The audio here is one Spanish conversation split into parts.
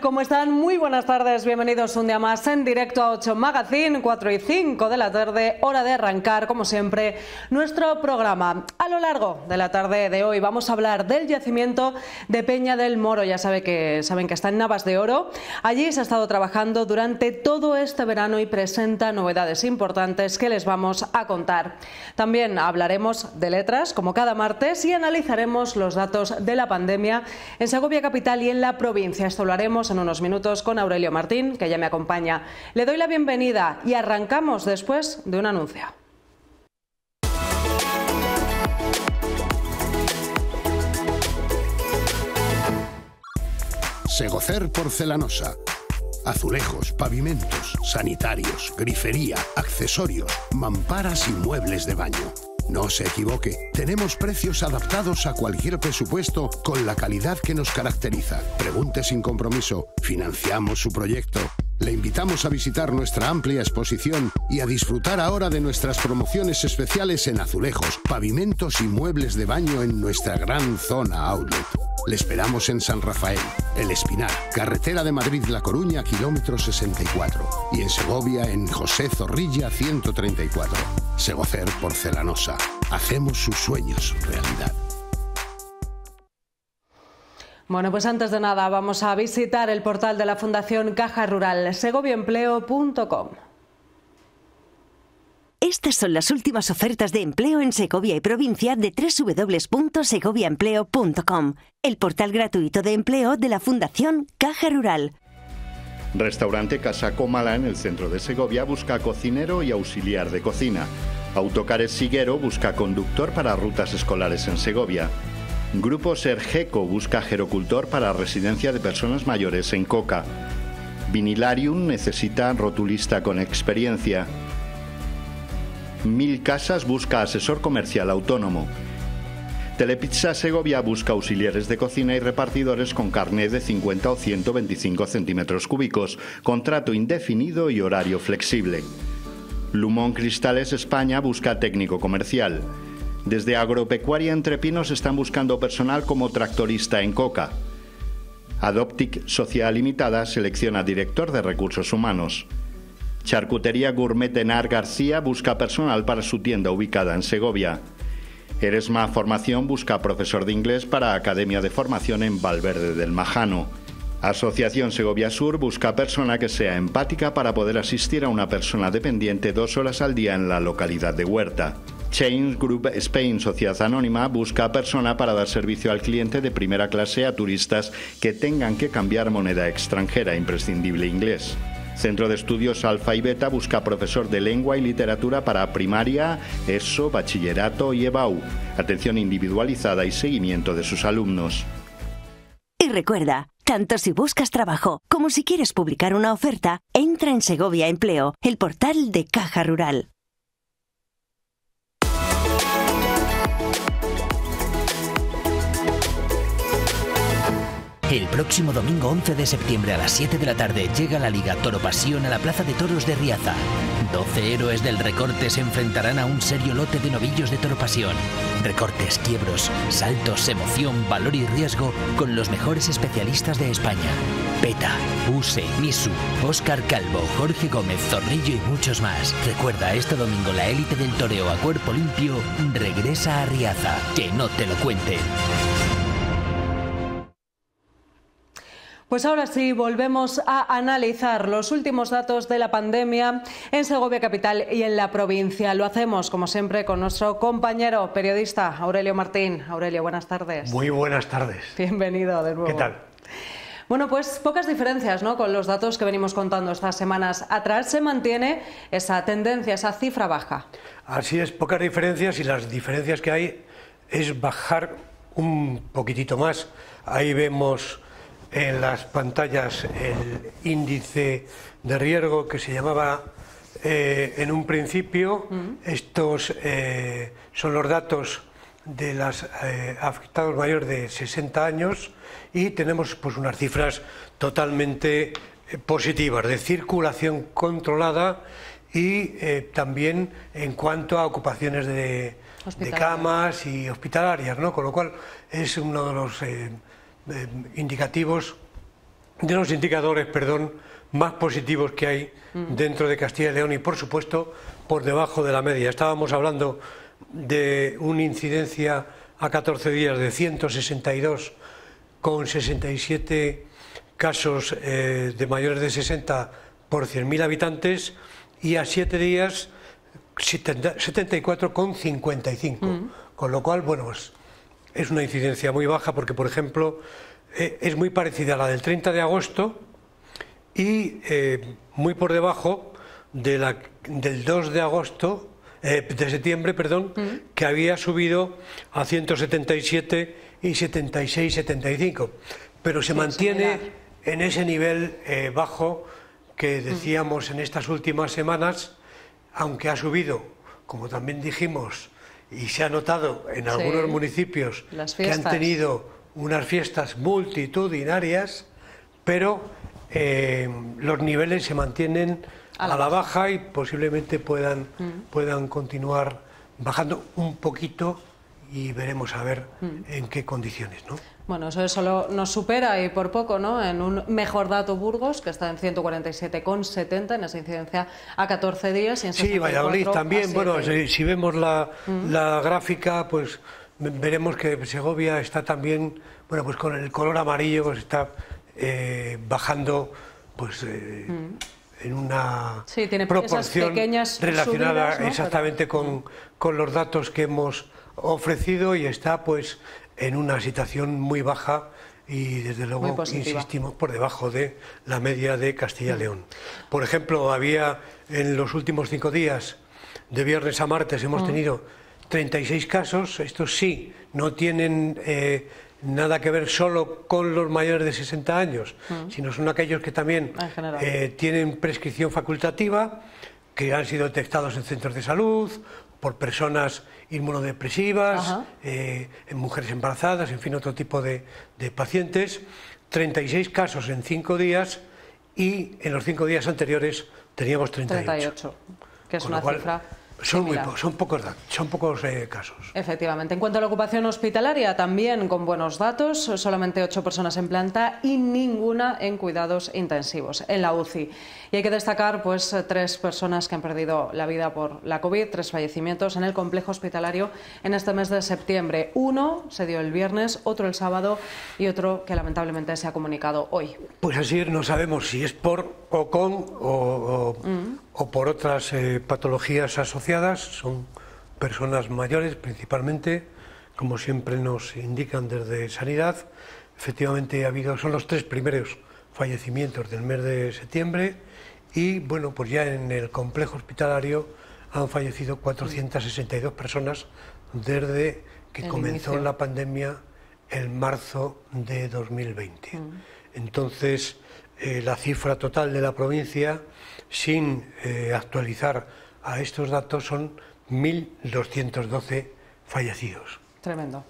¿Cómo están? Muy buenas tardes, bienvenidos un día más en directo a 8 Magazine, 4 y 5 de la tarde, hora de arrancar, como siempre, nuestro programa. A lo largo de la tarde de hoy vamos a hablar del yacimiento de Peña del Moro, ya sabe que, saben que está en Navas de Oro. Allí se ha estado trabajando durante todo este verano y presenta novedades importantes que les vamos a contar. También hablaremos de letras, como cada martes, y analizaremos los datos de la pandemia en Segovia Capital y en la provincia. Esto lo haremos en unos minutos con Aurelio Martín, que ya me acompaña. Le doy la bienvenida y arrancamos después de un anuncio. Segocer Porcelanosa. Azulejos, pavimentos, sanitarios, grifería, accesorios, mamparas y muebles de baño. No se equivoque, tenemos precios adaptados a cualquier presupuesto con la calidad que nos caracteriza. Pregunte sin compromiso, financiamos su proyecto. Le invitamos a visitar nuestra amplia exposición y a disfrutar ahora de nuestras promociones especiales en azulejos, pavimentos y muebles de baño en nuestra gran zona outlet. Le esperamos en San Rafael, El Espinar, carretera de Madrid-La Coruña, kilómetro 64. Y en Segovia, en José Zorrilla, 134. Segocer Porcelanosa. Hacemos sus sueños realidad. Bueno, pues antes de nada vamos a visitar el portal de la Fundación Caja Rural, segoviaempleo.com. Estas son las últimas ofertas de empleo en Segovia y provincia de www.segoviaempleo.com, el portal gratuito de empleo de la Fundación Caja Rural. Restaurante Casa Comala en el centro de Segovia busca cocinero y auxiliar de cocina. Autocares Siguero busca conductor para rutas escolares en Segovia. Grupo Sergeco busca gerocultor para residencia de personas mayores en Coca. Vinilarium necesita rotulista con experiencia. Mil Casas busca asesor comercial autónomo. Telepizza Segovia busca auxiliares de cocina y repartidores con carnet de 50 o 125 centímetros cúbicos, contrato indefinido y horario flexible. Lumón Cristales España busca técnico comercial. Desde Agropecuaria Entre Pinos están buscando personal como tractorista en Coca. Adoptic Social Limitada selecciona director de recursos humanos. Charcutería Gourmet Enar García busca personal para su tienda ubicada en Segovia. Eresma Formación busca profesor de inglés para Academia de Formación en Valverde del Majano. Asociación Segovia Sur busca persona que sea empática para poder asistir a una persona dependiente dos horas al día en la localidad de Huerta. Change Group Spain Sociedad Anónima busca persona para dar servicio al cliente de primera clase a turistas que tengan que cambiar moneda extranjera, imprescindible inglés. Centro de Estudios Alfa y Beta busca profesor de lengua y literatura para primaria, ESO, bachillerato y EBAU. Atención individualizada y seguimiento de sus alumnos. Y recuerda, tanto si buscas trabajo como si quieres publicar una oferta, entra en Segovia Empleo, el portal de Caja Rural. El próximo domingo 11 de septiembre a las 7 de la tarde llega la Liga Toro Pasión a la Plaza de Toros de Riaza. 12 héroes del recorte se enfrentarán a un serio lote de novillos de Toro Pasión. Recortes, quiebros, saltos, emoción, valor y riesgo con los mejores especialistas de España. Peta, Use, Misu, Oscar Calvo, Jorge Gómez, Zorrillo y muchos más. Recuerda, este domingo la élite del toreo a cuerpo limpio regresa a Riaza. Que no te lo cuenten. Pues ahora sí, volvemos a analizar los últimos datos de la pandemia en Segovia Capital y en la provincia. Lo hacemos, como siempre, con nuestro compañero periodista Aurelio Martín. Aurelio, buenas tardes. Muy buenas tardes. Bienvenido de nuevo. ¿Qué tal? Bueno, pues pocas diferencias ¿no? con los datos que venimos contando estas semanas atrás. Se mantiene esa tendencia, esa cifra baja. Así es, pocas diferencias y las diferencias que hay es bajar un poquitito más. Ahí vemos en las pantallas el índice de riesgo que se llamaba eh, en un principio. Estos eh, son los datos de los eh, afectados mayores de 60 años y tenemos pues unas cifras totalmente positivas de circulación controlada y también en cuanto a ocupaciones de, de, camas y hospitalarias, ¿no? con lo cual es uno de los indicativos de los indicadores, perdón, más positivos que hay dentro de Castilla y León y, por supuesto, por debajo de la media. Estábamos hablando de una incidencia a 14 días de 162 con 67 casos eh, de mayores de 60 por 100.000 habitantes y a 7 días 74 con 55. Con lo cual, bueno, pues es una incidencia muy baja porque, por ejemplo, eh, es muy parecida a la del 30 de agosto y eh, muy por debajo de la, del 2 de agosto, eh, de septiembre, perdón, que había subido a 177 y 76, 75. Pero se mantiene en ese nivel bajo que decíamos en estas últimas semanas, aunque ha subido, como también dijimos, y se ha notado en algunos municipios que han tenido unas fiestas multitudinarias, pero eh, los niveles se mantienen a la, baja. y posiblemente puedan, mm. puedan continuar bajando un poquito y veremos a ver mm. en qué condiciones. ¿no? Bueno, eso solo nos supera y por poco, ¿no? En un mejor dato Burgos, que está en 147,70 en esa incidencia a 14 días. Y en sí, Valladolid también. Bueno, si, vemos la, mm. la, gráfica, pues veremos que Segovia está también, bueno, pues con el color amarillo, pues está eh, bajando, pues. Eh, mm. en una proporción relacionada exactamente con, con, los datos que hemos ofrecido y está pues en una situación muy baja y desde luego insistimos por debajo de la media de Castilla y León. Por ejemplo, había en los últimos cinco días, de viernes a martes, hemos mm. tenido 36 casos. Estos sí no tienen eh, nada que ver solo con los mayores de 60 años, mm. sino son aquellos que también eh, tienen prescripción facultativa, que han sido detectados en centros de salud por personas inmunodepresivas, eh, en mujeres embarazadas, en fin, otro tipo de, pacientes. 36 casos en cinco días y en los cinco días anteriores teníamos 38. 38 que es una cifra son, muy son pocos, son pocos eh, casos. Efectivamente. En cuanto a la ocupación hospitalaria, también con buenos datos, solamente ocho personas en planta y ninguna en cuidados intensivos, en la UCI. Y hay que destacar pues tres personas que han perdido la vida por la COVID, tres fallecimientos en el complejo hospitalario en este mes de septiembre. Uno se dio el viernes, otro el sábado y otro que lamentablemente se ha comunicado hoy. Pues así no sabemos si es por o con o, o por otras eh, patologías asociadas, son personas mayores principalmente, como siempre nos indican desde Sanidad. Efectivamente ha habido, son los tres primeros fallecimientos del mes de septiembre y bueno, pues ya en el complejo hospitalario han fallecido 462 personas desde que comenzó la pandemia en marzo de 2020. Mm. Entonces, eh, la cifra total de la provincia, sin eh, actualizar a estos datos, son 1.212 fallecidos. Tremendo.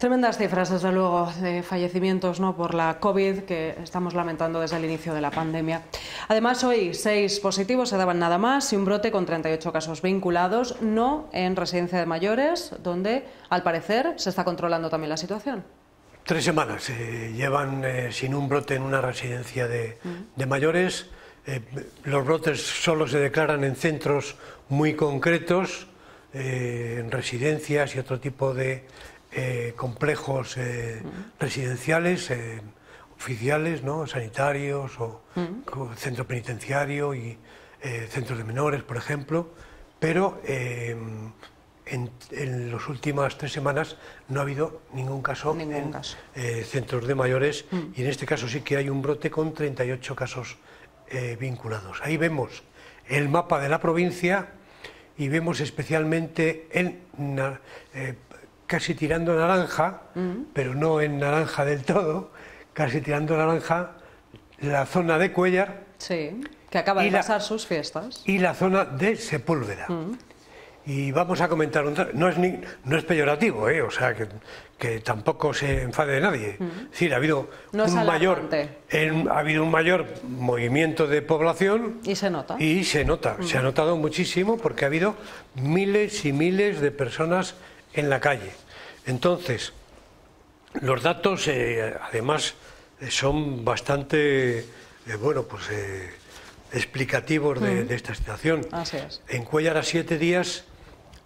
Tremendas cifras, desde luego, de fallecimientos ¿no? por la COVID que estamos lamentando desde el inicio de la pandemia. Además, hoy seis positivos se daban nada más y un brote con 38 casos vinculados, no en residencia de mayores, donde al parecer se está controlando también la situación. Tres semanas eh, llevan eh, sin un brote en una residencia de, mayores. Eh, los brotes solo se declaran en centros muy concretos, en residencias y otro tipo de complejos residenciales, oficiales, ¿no? sanitarios o centro penitenciario y centros de menores, por ejemplo. Pero en, las últimas tres semanas no ha habido ningún caso en eh, centros de mayores y en este caso sí que hay un brote con 38 casos eh, vinculados. Ahí vemos el mapa de la provincia y vemos especialmente en, eh, casi tirando naranja, pero no en naranja del todo, casi tirando naranja la zona de Cuellar. Sí, que acaba de pasar sus fiestas. Y la zona de Sepúlveda. Y vamos a comentar un no es ni, no es peyorativo, ¿eh? o sea que, que, tampoco se enfade de nadie. Mm. Es decir, ha habido un mayor ha habido un mayor movimiento de población y se nota. Y se nota, se ha notado muchísimo porque ha habido miles y miles de personas en la calle. Entonces, los datos, eh, además eh, son bastante, eh, bueno, pues eh, explicativos de, de esta situación. Así es. En Cuellar a siete días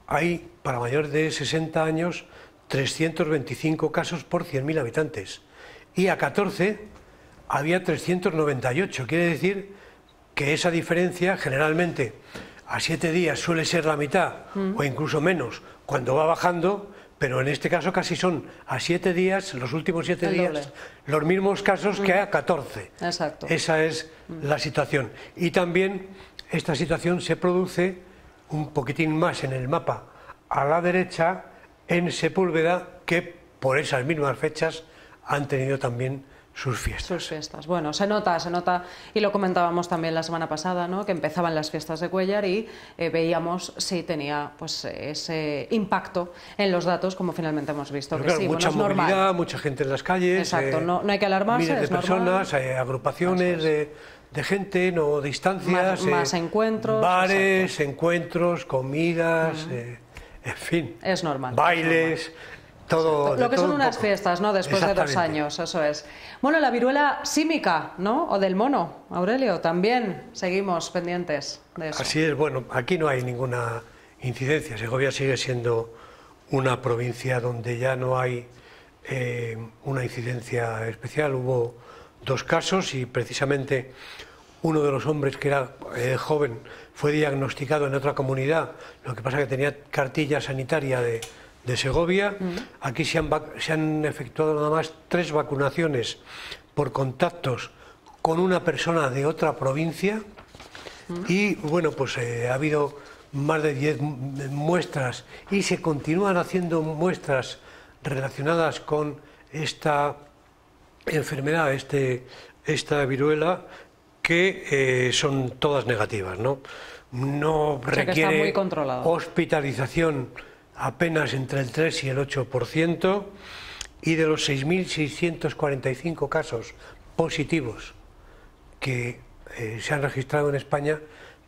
hay, para mayores de 60 años, 325 casos por 100.000 habitantes. Y a 14 había 398. Quiere decir que esa diferencia generalmente a siete días suele ser la mitad o incluso menos cuando va bajando, pero en este caso casi son a siete días, los últimos siete El días, doble. los mismos casos que a 14. Exacto. Esa es la situación. Y también esta situación se produce un poquitín más en el mapa a la derecha en Sepúlveda, que por esas mismas fechas han tenido también sus fiestas. Sus fiestas. Bueno, se nota, se nota, y lo comentábamos también la semana pasada, ¿no? que empezaban las fiestas de Cuellar y eh, veíamos si tenía pues ese impacto en los datos, como finalmente hemos visto. Pero que claro, sí, mucha bueno, es movilidad, normal. mucha gente en las calles. Exacto, no- no hay que alarmarse, Miles de es personas, eh, agrupaciones de, de gente, no distancias. Más- más encuentros, Bares, encuentros, comidas, eh, en fin. Es normal, Bailes, todo. Lo que todo son un unas fiestas, ¿no? Después de dos años, eso es. Bueno, la viruela símica, ¿no? O del mono, Aurelio, también seguimos pendientes de eso. Así es, bueno, aquí no hay ninguna incidencia. Segovia sigue siendo una provincia donde ya no hay eh, una incidencia especial. Hubo dos casos y precisamente uno de los hombres que era eh, joven fue diagnosticado en otra comunidad, lo que pasa que tenía cartilla sanitaria de, de Segovia. Aquí se han, se han efectuado nada más tres vacunaciones por contactos con una persona de otra provincia. Y bueno, pues eh, ha habido más de 10 mu- muestras y se continúan haciendo muestras relacionadas con esta enfermedad, este, esta viruela, que eh, son todas negativas. No, no sea, requiere hospitalización apenas entre el 3 y el 8%, y de los 6.645 casos positivos que eh, se han registrado en España,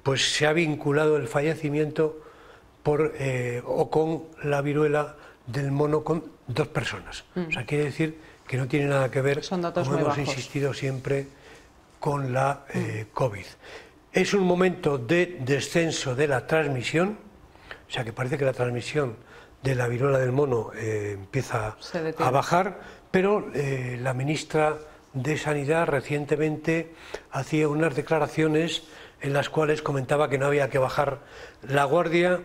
pues se ha vinculado el fallecimiento por, eh, o con la viruela del mono con dos personas. O sea, quiere decir que no tiene nada que ver, Mm. Son datos como hemos bajos. insistido siempre, con la eh, COVID. Es un momento de descenso de la transmisión, o sea que parece que la transmisión de la viruela del mono eh, empieza a bajar, pero eh, la ministra de Sanidad recientemente hacía unas declaraciones en las cuales comentaba que no había que bajar la guardia,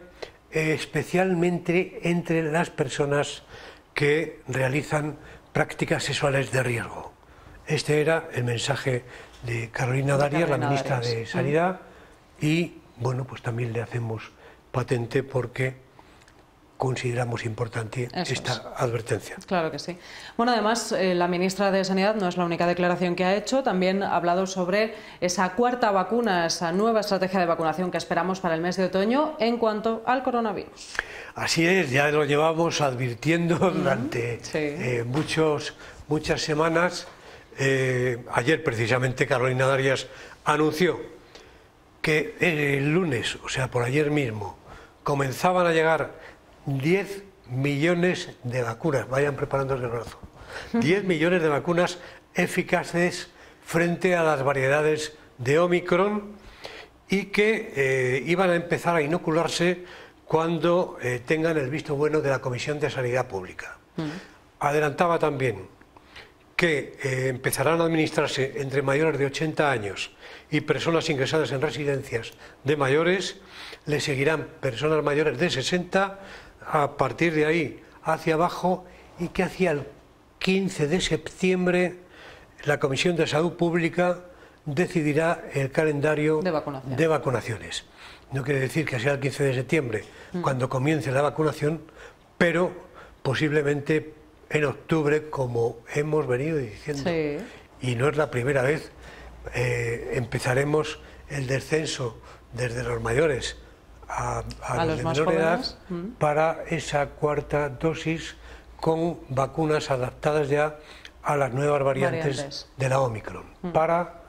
eh, especialmente entre las personas que realizan prácticas sexuales de riesgo. Este era el mensaje de Carolina Darias, la ministra de Sanidad, y bueno, pues también le hacemos patente porque consideramos importante Eso esta es. advertencia. Claro que sí. Bueno, además, eh, la ministra de Sanidad no es la única declaración que ha hecho, también ha hablado sobre esa cuarta vacuna, esa nueva estrategia de vacunación que esperamos para el mes de otoño en cuanto al coronavirus. Así es, ya lo llevamos advirtiendo durante sí. eh, muchos, muchas semanas. Eh, ayer precisamente Carolina Darias anunció que el lunes, o sea, por ayer mismo, comenzaban a llegar 10 millones de vacunas, vayan preparándose el brazo, 10 millones de vacunas eficaces frente a las variedades de Omicron y que eh, iban a empezar a inocularse cuando eh, tengan el visto bueno de la Comisión de Sanidad Pública. Adelantaba también que eh, empezarán a administrarse entre mayores de 80 años y personas ingresadas en residencias de mayores, le seguirán personas mayores de 60, a partir de ahí hacia abajo, y que hacia el 15 de septiembre la Comisión de Salud Pública decidirá el calendario De vacunación. de vacunaciones. No quiere decir que sea el 15 de septiembre cuando comience la vacunación, pero posiblemente en octubre, como hemos venido diciendo. Sí. Y no es la primera vez, eh, empezaremos el descenso desde los mayores a, a A los, más de menor edad mm. para esa cuarta dosis con vacunas adaptadas ya a las nuevas variantes, Variantes. de la Omicron. ¿Para,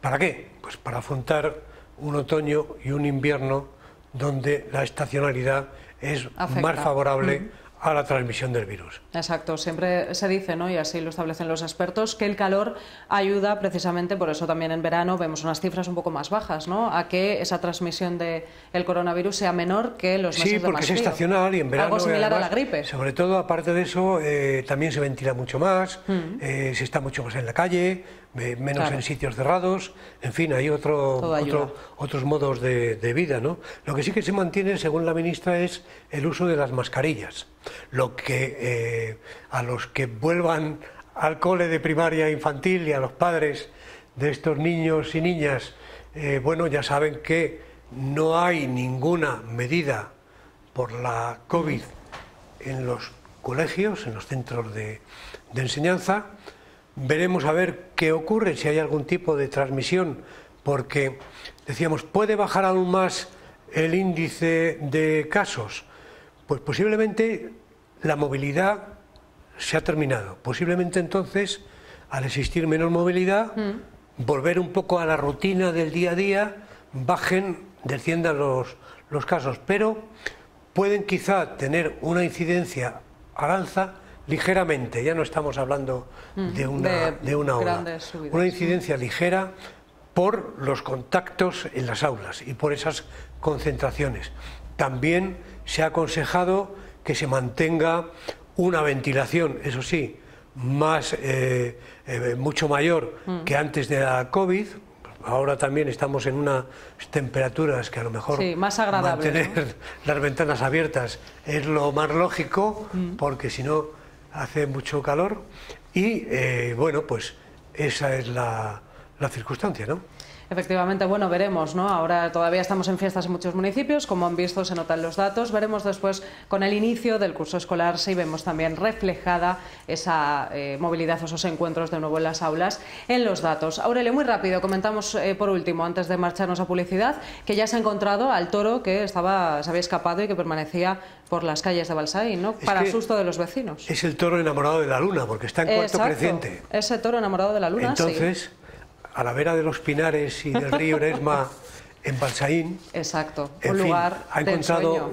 ¿Para qué? Pues para afrontar un otoño y un invierno donde la estacionalidad es Afecta. más favorable a la transmisión del virus. Exacto, siempre se dice, ¿no? y así lo establecen los expertos, que el calor ayuda precisamente, por eso también en verano vemos unas cifras un poco más bajas, ¿no? a que esa transmisión del el coronavirus sea menor que los meses sí, porque es estacional y en verano... Algo similar a la gripe. Sobre todo, aparte de eso, eh, también se ventila mucho más, mm. eh, se está mucho más en la calle, menos en sitios cerrados, en fin, hay otro, otros modos de, vida. ¿no? Lo que sí que se mantiene, según la ministra, es el uso de las mascarillas. Lo que eh, a los que vuelvan al cole de primaria infantil y a los padres de estos niños y niñas, eh, bueno, ya saben que no hay ninguna medida por la COVID en los colegios, en los centros de enseñanza, Veremos a ver qué ocurre, si hay algún tipo de transmisión, porque decíamos, ¿puede bajar aún más el índice de casos? Pues posiblemente la movilidad se ha terminado. Posiblemente entonces, al existir menos movilidad, mm. volver un poco a la rutina del día a día, bajen, desciendan los, los casos, pero pueden quizá tener una incidencia al alza ligeramente, ya no estamos hablando de una, de, una ola, una incidencia ligera por los contactos en las aulas y por esas concentraciones. También se ha aconsejado que se mantenga una ventilación, eso sí, más, eh, eh, mucho mayor mm. que antes de la COVID. Ahora también estamos en unas temperaturas que a lo mejor más mantener las ventanas abiertas es lo más lógico, mm. porque si no hace mucho calor y eh, bueno, pues esa es la, la circunstancia, ¿no? Efectivamente, bueno, veremos, ¿no? Ahora todavía estamos en fiestas en muchos municipios, como han visto, se notan los datos. Veremos después con el inicio del curso escolar si vemos también reflejada esa eh, movilidad, esos encuentros de nuevo en las aulas, en los datos. Aurelio, muy rápido, comentamos eh, por último, antes de marcharnos a publicidad, que ya se ha encontrado al toro que estaba, se había escapado y que permanecía por las calles de Balsaín, ¿no? Para susto de los vecinos. Es el toro enamorado de la luna, porque está en cuarto creciente. Ese toro enamorado de la luna, Entonces, a la vera de los Pinares y del río Eresma, en Balsaín. Exacto, un lugar ha encontrado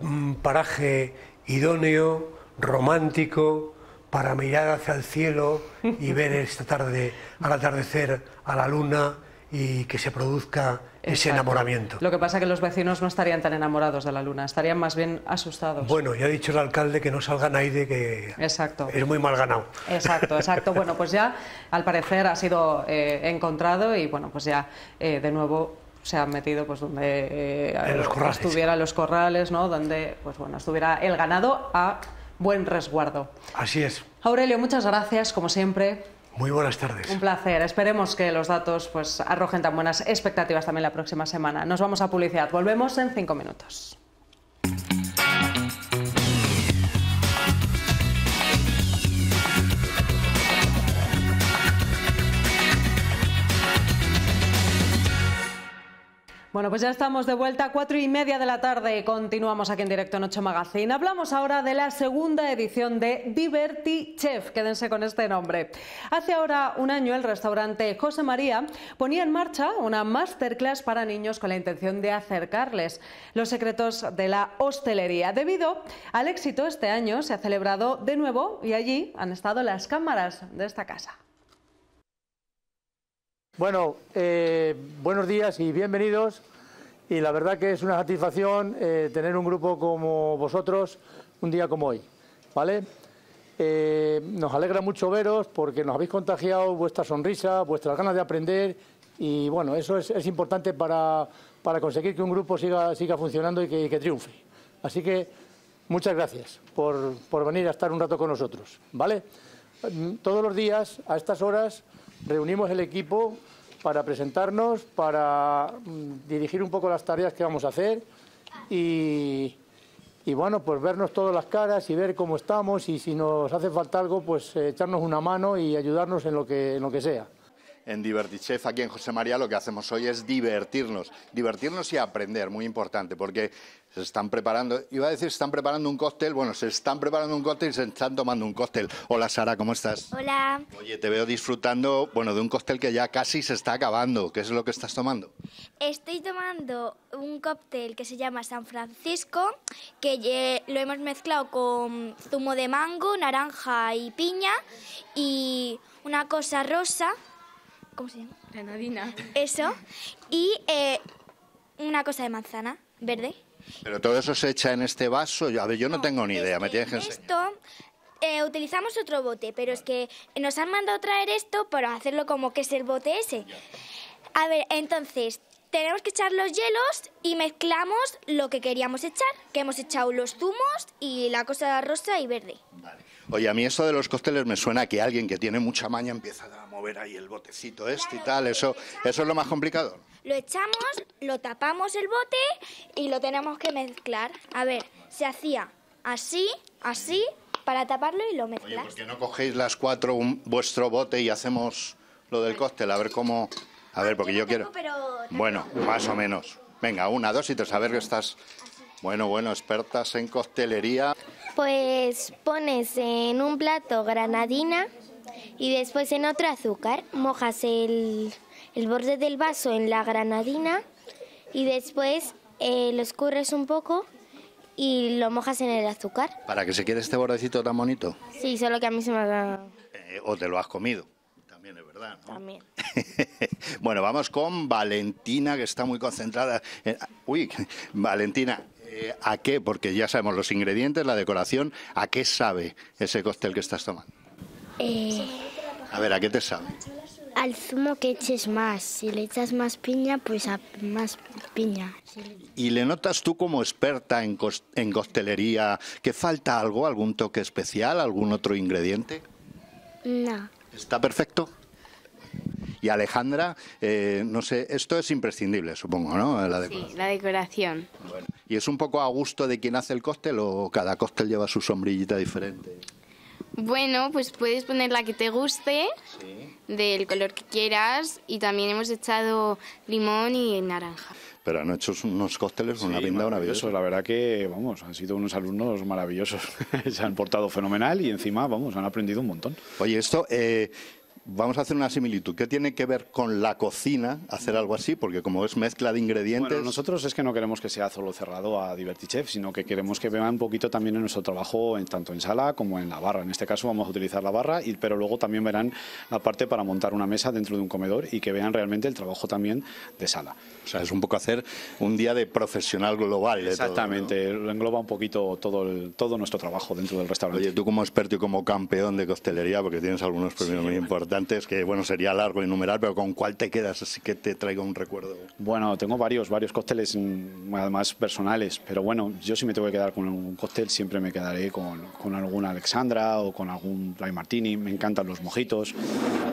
un, paraje idóneo, romántico, para mirar hacia el cielo y ver esta tarde, al atardecer, a la luna y que se produzca ese enamoramiento. Lo que pasa es que los vecinos no estarían tan enamorados de la luna, estarían más bien asustados. Bueno, ya ha dicho el alcalde que no salga nadie, que exacto. es muy mal ganado. Exacto, exacto. bueno, pues ya al parecer ha sido eh, encontrado y bueno, pues ya eh, de nuevo se ha metido pues donde eh, los estuviera los corrales, ¿no? Donde pues bueno, estuviera el ganado a buen resguardo. Así es. Aurelio, muchas gracias, como siempre. Muy buenas tardes. Un placer. Esperemos que los datos pues, arrojen tan buenas expectativas también la próxima semana. Nos vamos a publicidad. Volvemos en cinco minutos. Bueno, pues ya estamos de vuelta a cuatro y media de la tarde. Continuamos aquí en directo en Ocho Magazine. Hablamos ahora de la segunda edición de Diverti Chef. Quédense con este nombre. Hace ahora un año el restaurante José María ponía en marcha una masterclass para niños con la intención de acercarles los secretos de la hostelería. Debido al éxito este año se ha celebrado de nuevo y allí han estado las cámaras de esta casa. Bueno, eh, buenos días y bienvenidos. Y la verdad que es una satisfacción eh, tener un grupo como vosotros un día como hoy. ¿Vale? Eh, nos alegra mucho veros porque nos habéis contagiado vuestra sonrisa, vuestras ganas de aprender y bueno, eso es, importante para, conseguir que un grupo siga, siga funcionando y que, triunfe. Así que muchas gracias por, por venir a estar un rato con nosotros. ¿Vale? Todos los días, a estas horas, reunimos el equipo para presentarnos, para mm, dirigir un poco las tareas que vamos a hacer y, bueno, pues vernos todas las caras y ver cómo estamos y si nos hace falta algo, pues eh, echarnos una mano y ayudarnos en lo que, en lo que sea. En Divertichef, aquí en José María, lo que hacemos hoy es divertirnos. Divertirnos y aprender, muy importante, porque se están preparando, iba a decir, se están preparando un cóctel, bueno, se están preparando un cóctel y se están tomando un cóctel. Hola Sara, ¿cómo estás? Hola. Oye, te veo disfrutando, bueno, de un cóctel que ya casi se está acabando. ¿Qué es lo que estás tomando? Estoy tomando un cóctel que se llama San Francisco, que lo hemos mezclado con zumo de mango, naranja y piña y una cosa rosa. ¿Cómo se llama? Granadina. Eso. Y eh, una cosa de manzana verde. Pero todo eso se echa en este vaso. A ver, yo no, tengo ni idea. Me tienes que Esto eh, utilizamos otro bote, pero es que nos han mandado traer esto para hacerlo como que es el bote ese. A ver, entonces tenemos que echar los hielos y mezclamos lo que queríamos echar, que hemos echado los zumos y la cosa rosa y verde. Oye, a mí esto de los cócteles me suena que alguien que tiene mucha maña empieza a mover ahí el botecito este y tal. Eso, eso es lo más complicado. Lo echamos, lo tapamos el bote y lo tenemos que mezclar. A ver, se hacía así, así, para taparlo y lo mezclas. Oye, ¿por qué no cogéis las cuatro vuestro bote y hacemos lo del cóctel? A ver cómo... A ver, porque yo quiero... Bueno, más o menos. Venga, una, dos y tres, a ver que estás... Bueno, bueno, expertas en costelería. Pues pones en un plato granadina y después en otro azúcar. Mojas el, el borde del vaso en la granadina y después eh, lo escurres un poco y lo mojas en el azúcar. ¿Para que se quede este bordecito tan bonito? Sí, solo que a mí se me ha... Eh, ¿O te lo has comido? También es verdad, También. bueno, vamos con Valentina, que está muy concentrada. Uy, Valentina, eh, ¿a qué? Porque ya sabemos los ingredientes, la decoración. ¿A qué sabe ese cóctel que estás tomando? A ver, ¿a qué te sabe? al zumo que eches más. Si le echas más piña, pues a más piña. ¿Y le notas tú como experta en, en costelería que falta algo, algún toque especial, algún otro ingrediente? No. ¿Está perfecto? Y Alejandra, eh, no sé, esto es imprescindible, supongo, ¿no? La sí, la decoración. ¿Y es un poco a gusto de quien hace el cóctel o cada cóctel lleva su sombrillita diferente? Bueno, pues puedes poner la que te guste, del color que quieras, y también hemos echado limón y naranja. Pero han hecho unos cócteles con una pinta maravillosa. La verdad que, vamos, han sido unos alumnos maravillosos. Se han portado fenomenal y encima, vamos, han aprendido un montón. Oye, esto, eh, Vamos a hacer una similitud. ¿Qué tiene que ver con la cocina hacer algo así? Porque como es mezcla de ingredientes... Bueno, nosotros es que no queremos que sea solo cerrado a Divertichef, sino que queremos que vean un poquito también en nuestro trabajo, en, tanto en sala como en la barra. En este caso vamos a utilizar la barra, y, pero luego también verán la parte para montar una mesa dentro de un comedor y que vean realmente el trabajo también de sala. O sea, es un poco hacer un día de profesional global. Exactamente, lo engloba un poquito todo, todo nuestro trabajo dentro del restaurante. Oye, tú como experto y como campeón de costelería, porque tienes algunos premios muy importantes, que bueno, sería largo enumerar, pero ¿con cuál te quedas? Así que te traigo un recuerdo. Bueno, tengo varios, varios cócteles, mm, además personales, pero bueno, yo si me tengo que quedar con un cóctel, siempre me quedaré con, con alguna Alexandra o con algún Dry Martini, me encantan los mojitos.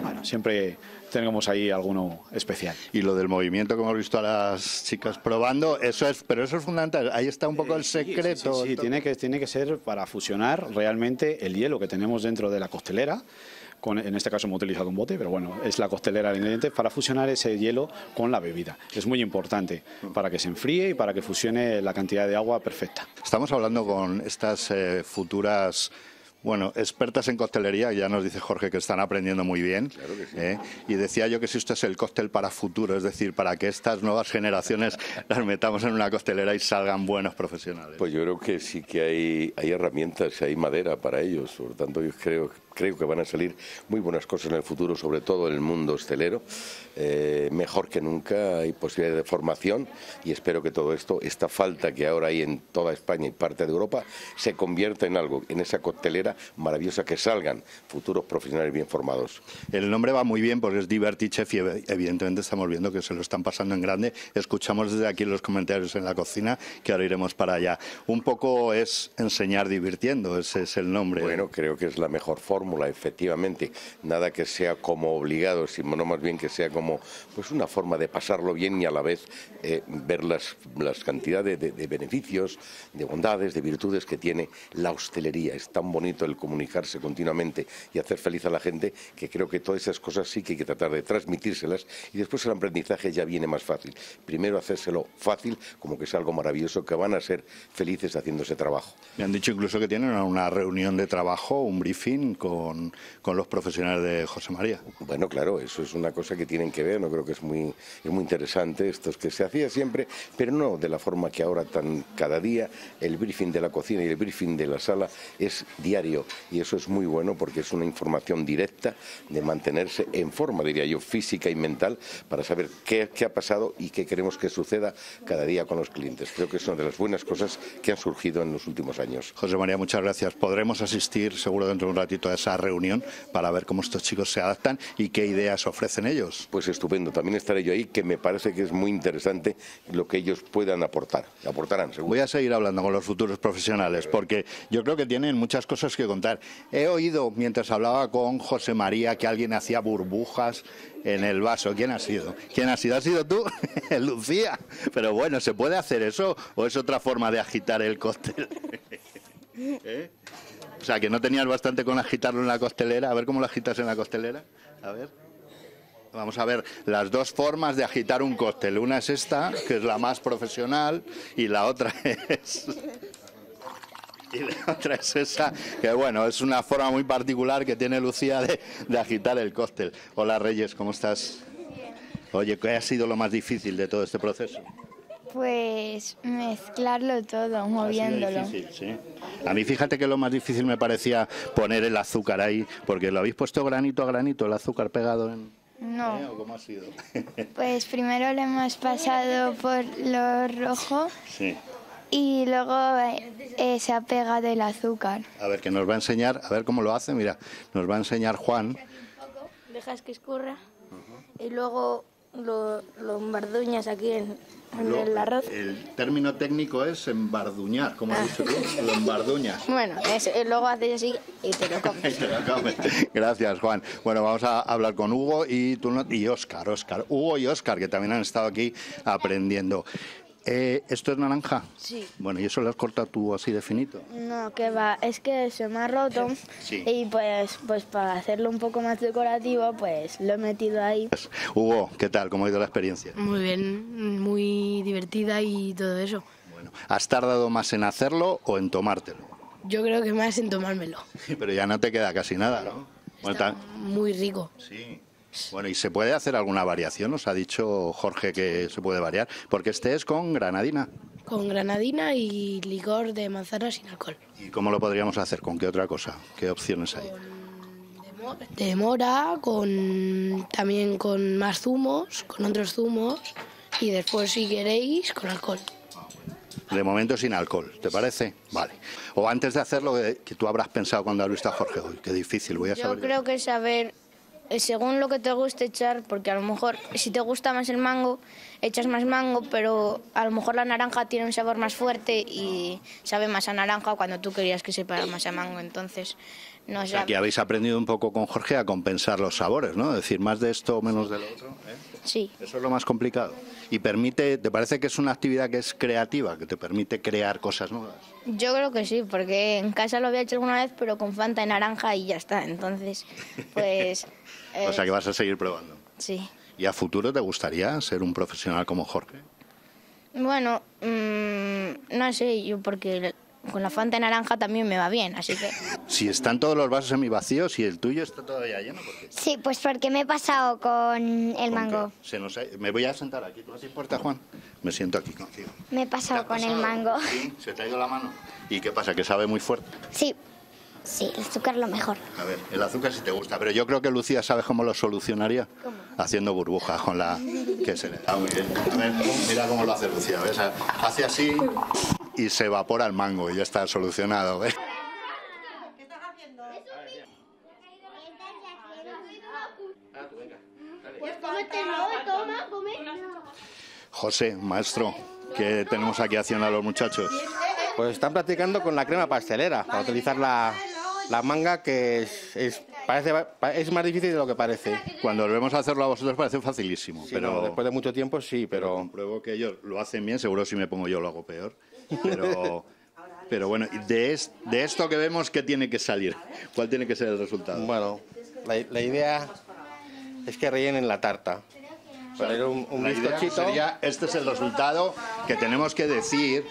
Bueno, siempre tenemos ahí alguno especial. Y lo del movimiento que hemos visto a las chicas probando, eso es, pero eso es fundamental, ahí está un poco el secreto. Sí, sí, tiene, que, tiene que ser para fusionar realmente el hielo que tenemos dentro de la costelera. Con, en este caso hemos utilizado un bote, pero bueno, es la costelera el ingrediente para fusionar ese hielo con la bebida. Es muy importante para que se enfríe y para que fusione la cantidad de agua perfecta. Estamos hablando con estas eh, futuras bueno, expertas en costelería, ya nos dice Jorge que están aprendiendo muy bien. ¿eh? Y decía yo que si esto es el cóctel para futuro, es decir, para que estas nuevas generaciones las metamos en una costelera y salgan buenos profesionales. Pues yo creo que sí que hay, hay herramientas, hay madera para ellos. Por lo tanto, yo creo, creo que van a salir muy buenas cosas en el futuro, sobre todo en el mundo hostelero. Eh, mejor que nunca hay posibilidades de formación y espero que todo esto, esta falta que ahora hay en toda España y parte de Europa, se convierta en algo, en esa coctelera maravillosa que salgan futuros profesionales bien formados. El nombre va muy bien porque es Divertichef y evidentemente estamos viendo que se lo están pasando en grande. Escuchamos desde aquí los comentarios en la cocina que ahora iremos para allá. Un poco es enseñar divirtiendo, ese es el nombre. Bueno, creo que es la mejor forma fórmula, efectivamente, nada que sea como obligado, sino más bien que sea como pues una forma de pasarlo bien y a la vez eh, ver las, las cantidades de, de, beneficios, de bondades, de virtudes que tiene la hostelería. Es tan bonito el comunicarse continuamente y hacer feliz a la gente que creo que todas esas cosas sí que hay que tratar de transmitírselas y después el aprendizaje ya viene más fácil. Primero hacérselo fácil, como que es algo maravilloso, que van a ser felices haciendo ese trabajo. Me han dicho incluso que tienen una reunión de trabajo, un briefing con, con los profesionales de José María. Bueno, claro, eso es una cosa que tienen que ver, no creo que es muy, es muy interesante, esto es que se hacía siempre, pero no de la forma que ahora tan cada día el briefing de la cocina y el briefing de la sala es diario y eso es muy bueno porque es una información directa de mantenerse en forma, diría yo, física y mental para saber qué, qué ha pasado y qué queremos que suceda cada día con los clientes. Creo que es una de las buenas cosas que han surgido en los últimos años. José María, muchas gracias. Podremos asistir seguro dentro de un ratito a esa reunión para ver cómo estos chicos se adaptan y qué ideas ofrecen ellos. Pues estupendo, también estaré yo ahí, que me parece que es muy interesante lo que ellos puedan aportar. Aportarán, seguro. Voy a seguir hablando con los futuros profesionales porque yo creo que tienen muchas cosas que contar. He oído mientras hablaba con José María que alguien hacía burbujas en el vaso. ¿Quién ha sido? ¿Quién ha sido? ¿Ha sido tú? Lucía. Pero bueno, ¿se puede hacer eso o es otra forma de agitar el cóctel? ¿Eh? O sea, que no tenías bastante con agitarlo en la costelera. A ver cómo lo agitas en la costelera. A ver. Vamos a ver las dos formas de agitar un cóctel. Una es esta, que es la más profesional, y la otra es... Y la otra es esa, que bueno, es una forma muy particular que tiene Lucía de, de agitar el cóctel. Hola Reyes, ¿cómo estás? Oye, ¿qué ha sido lo más difícil de todo este proceso? Pues mezclarlo todo, moviéndolo. Difícil, sí. A mí fíjate que lo más difícil me parecía poner el azúcar ahí, porque lo habéis puesto granito a granito, el azúcar pegado en... No. ¿Eh? ¿O ¿Cómo ha sido? Pues primero lo hemos pasado por lo rojo Sí. y luego eh, se ha pegado el azúcar. A ver, que nos va a enseñar, a ver cómo lo hace, mira, nos va a enseñar Juan. Dejas que escurra y luego lo, lo embarduñas aquí en, en el arroz. El término técnico es embarduñar, como has dicho tú, lo embarduñas. Bueno, luego haces así y te lo comes. Te lo comes. Gracias, Juan. Bueno, vamos a hablar con Hugo y, tú y Óscar, Óscar. Hugo y Óscar, que también han estado aquí aprendiendo. Eh, ¿Esto es naranja? Sí. Bueno, ¿y eso lo has cortado tú así de finito? No, que va, es que se me ha roto Sí. y pues, pues para hacerlo un poco más decorativo, pues lo he metido ahí. Hugo, ¿qué tal? ¿Cómo ha ido la experiencia? Muy bien, muy divertida y todo eso. ¿Has tardado más en hacerlo o en tomártelo? Yo creo que más en tomármelo. Pero ya no te queda casi nada, ¿no? Bueno, ta- Muy rico. Sí. Bueno, ¿y se puede hacer alguna variación? Nos ha dicho Jorge que se puede variar, porque este es con granadina. Con granadina y licor de manzana sin alcohol. ¿Y cómo lo podríamos hacer? ¿Con qué otra cosa? ¿Qué opciones hay? De mora, con también con más zumos, con otros zumos y después si queréis con alcohol. De momento sin alcohol, ¿te parece? Vale. O antes de hacerlo, eh, que tú habrás pensado cuando has visto a Jorge hoy, qué difícil, voy a Yo saber. creo que saber, según lo que te guste echar, porque a lo mejor si te gusta más el mango, echas más mango, pero a lo mejor la naranja tiene un sabor más fuerte y sabe más a naranja cuando tú querías que sepa más a mango. Entonces, no O sea, sé. que habéis aprendido un poco con Jorge a compensar los sabores, ¿no? Decir más de esto o menos de lo otro. ¿eh? Sí. Eso es lo más complicado. Y permite, ¿te parece que es una actividad que es creativa, que te permite crear cosas nuevas? Yo creo que sí, porque en casa lo había hecho alguna vez, pero con Fanta de naranja y ya está. Entonces, pues. eh, O sea, que vas a seguir probando. Sí. ¿Y a futuro te gustaría ser un profesional como Jorge? Bueno, mm, no sé, yo porque con la Fanta naranja también me va bien, así que. Si están todos los vasos semivacíos y el tuyo está todavía lleno, ¿por qué? Sí, pues porque me he pasado con el mango. Se nos ha- Me voy a sentar aquí, ¿no te importa, Juan? Me siento aquí contigo. Me he pasado con el mango. ¿Sí? ¿Se te ha ido la mano? ¿Y qué pasa? ¿Que sabe muy fuerte? Sí, sí, el azúcar lo mejor. A ver, el azúcar sí te gusta, pero yo creo que Lucía sabe cómo lo solucionaría. Haciendo burbujas con la... que se le da muy bien. A ver, mira cómo lo hace Lucía, ¿ves? Hace así y se evapora el mango y ya está solucionado, ¿ves? José, maestro, ¿qué tenemos aquí haciendo a los muchachos? Pues están practicando con la crema pastelera, para utilizar la, la manga que es, es, parece, es más difícil de lo que parece. Cuando lo vemos hacerlo a vosotros parece facilísimo, Sí, pero no, después de mucho tiempo sí, pero... compruebo que ellos lo hacen bien, seguro si me pongo yo lo hago peor. Pero, pero bueno, de, es- de esto que vemos, ¿qué tiene que salir? ¿Cuál tiene que ser el resultado? Bueno, la, la idea es que rellenen la tarta. Poner un, un La idea bizcochito. sería, este es el resultado que tenemos que decir.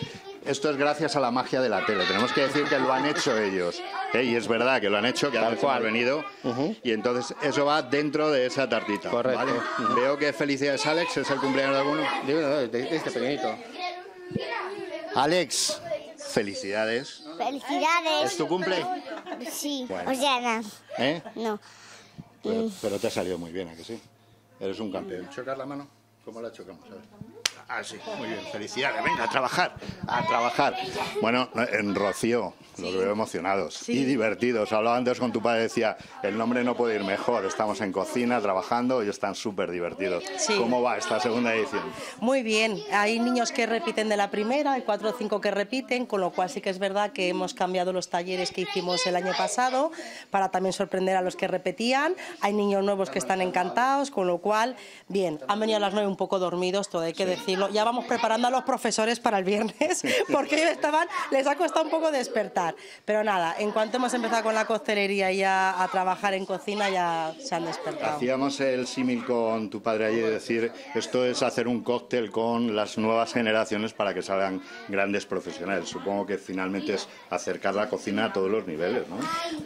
Esto es gracias a la magia de la tele. Tenemos que decir que lo han hecho ellos. ¿eh? Y es verdad que lo han hecho, que han cual. venido. Y entonces eso va dentro de esa tartita. Correcto. ¿vale? Veo que felicidades, Alex. ¿Es el cumpleaños de alguno? De, de este pequeñito. Alex, felicidades. Felicidades. ¿Es tu cumple? Sí, Bueno. o sea, no. ¿Eh? No. Pero, pero te ha salido muy bien, ¿a que sí? Eres un campeón. ¿Chocas la mano? ¿Cómo la chocamos? A ver. Ah, sí, muy bien. Felicidades. Venga, a trabajar. A trabajar. Bueno, en Rocío, los veo emocionados y divertidos. Hablaba antes con tu padre, decía, el nombre no puede ir mejor. Estamos en cocina, trabajando y están súper divertidos. Sí. ¿Cómo va esta segunda edición? Muy bien, hay niños que repiten de la primera, hay cuatro o cinco que repiten, con lo cual sí que es verdad que hemos cambiado los talleres que hicimos el año pasado para también sorprender a los que repetían. Hay niños nuevos que están encantados, con lo cual, bien, han venido a las nueve un poco dormidos, todo hay que decirlo. Ya vamos preparando a los profesores para el viernes, porque estaban, les ha costado un poco despertar. Pero nada, en cuanto hemos empezado con la coctelería y a, a trabajar en cocina, ya se han despertado. Hacíamos el símil con tu padre allí de decir, esto es hacer un cóctel con las nuevas generaciones para que salgan grandes profesionales. Supongo que finalmente es acercar la cocina a todos los niveles, ¿no?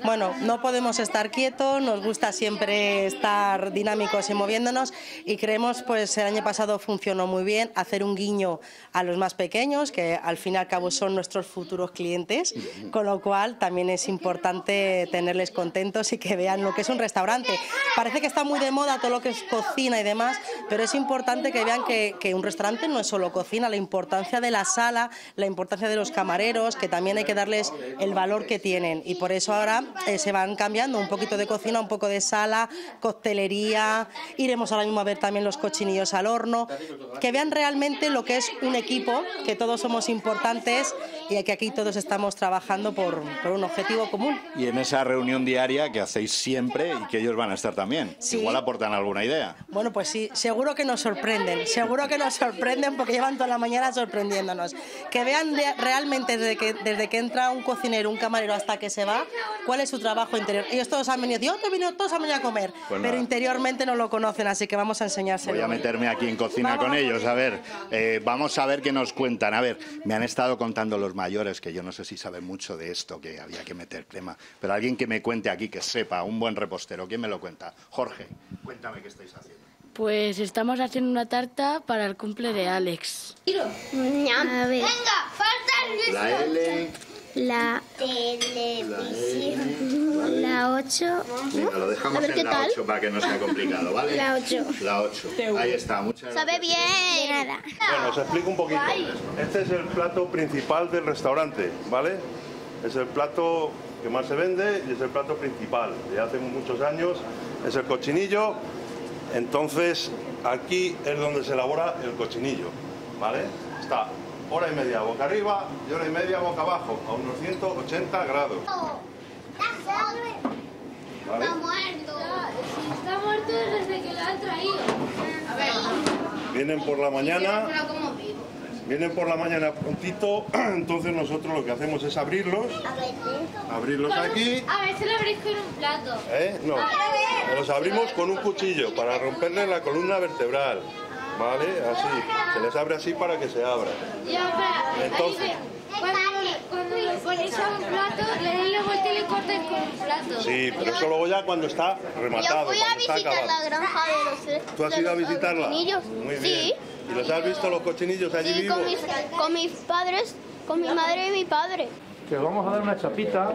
Bueno, no podemos estar quietos, nos gusta siempre estar dinámicos y moviéndonos y creemos, pues el año pasado funcionó muy bien, hacer un guiño a los más pequeños, que al fin y al cabo son nuestros futuros clientes, con lo cual también es importante tenerles contentos y que vean lo que es un restaurante. Parece que está muy de moda todo lo que es cocina y demás, pero es importante que vean que, que un restaurante no es solo cocina, la importancia de la sala, la importancia de los camareros, que también hay que darles el valor que tienen. Y por eso ahora eh, se van cambiando un poquito de cocina, un poco de sala, coctelería, iremos ahora mismo a ver también los cochinillos al horno, que vean realmente lo que es un equipo, que todos somos importantes y que aquí todos estamos trabajando por, por un objetivo común. Y en esa reunión diaria que hacéis siempre y que ellos van a estar también. Sí. Igual aportan alguna idea. Bueno, pues sí, seguro que nos sorprenden, seguro que nos sorprenden porque llevan toda la mañana sorprendiéndonos. Que vean de- realmente desde que, desde que entra un cocinero, un camarero hasta que se va, cuál es su trabajo interior. Ellos todos han venido, yo venido, todos han venido a comer, Pues pero interiormente no lo conocen, así que vamos a enseñárselo. Voy a meterme aquí en cocina con ellos. A ver, eh, vamos a ver qué nos cuentan. A ver, me han estado contando los mayores, que yo no sé si saben mucho de esto, que había que meter crema. Pero alguien que me cuente aquí, que sepa, un buen repostero, ¿quién me lo cuenta? Jorge, cuéntame qué estáis haciendo. Pues estamos haciendo una tarta para el cumple de Alex. A ver. La L, La televisión. La 8. venga, lo dejamos ver en la tal. 8 para que no sea complicado, ¿vale? La ocho. La 8. Ahí está, muchas gracias. Sabe bien. De nada. Bueno, os explico un poquito. Este es el plato principal del restaurante, ¿vale? Es el plato que más se vende y es el plato principal. De hace muchos años es el cochinillo. Entonces, aquí es donde se elabora el cochinillo, ¿vale? Está hora y media boca arriba y hora y media boca abajo, a unos 180 grados. ¿Vale? muerto. Está muerto desde que lo han traído. A ver. Vienen por la mañana. Vienen por la mañana prontito, entonces nosotros lo que hacemos es abrirlos, abrirlos aquí, A ver si lo abrís con un plato. ¿eh? No, los abrimos con un cuchillo para romperle la columna vertebral, ¿vale? Así, se les abre así para que se abra. Entonces. Cuando, cuando lo ponéis a un plato, le dais la vuelta y le cortáis con un plato. Sí, pero eso luego ya cuando está rematado, Yo fui a visitar la granja de los ¿Tú has ido a los visitarla? cochinillos. Muy bien. Sí, ¿Y los has visto los cochinillos allí sí vivos? con, mis, con mis padres, con mi madre y mi padre. Que os vamos a dar una chapita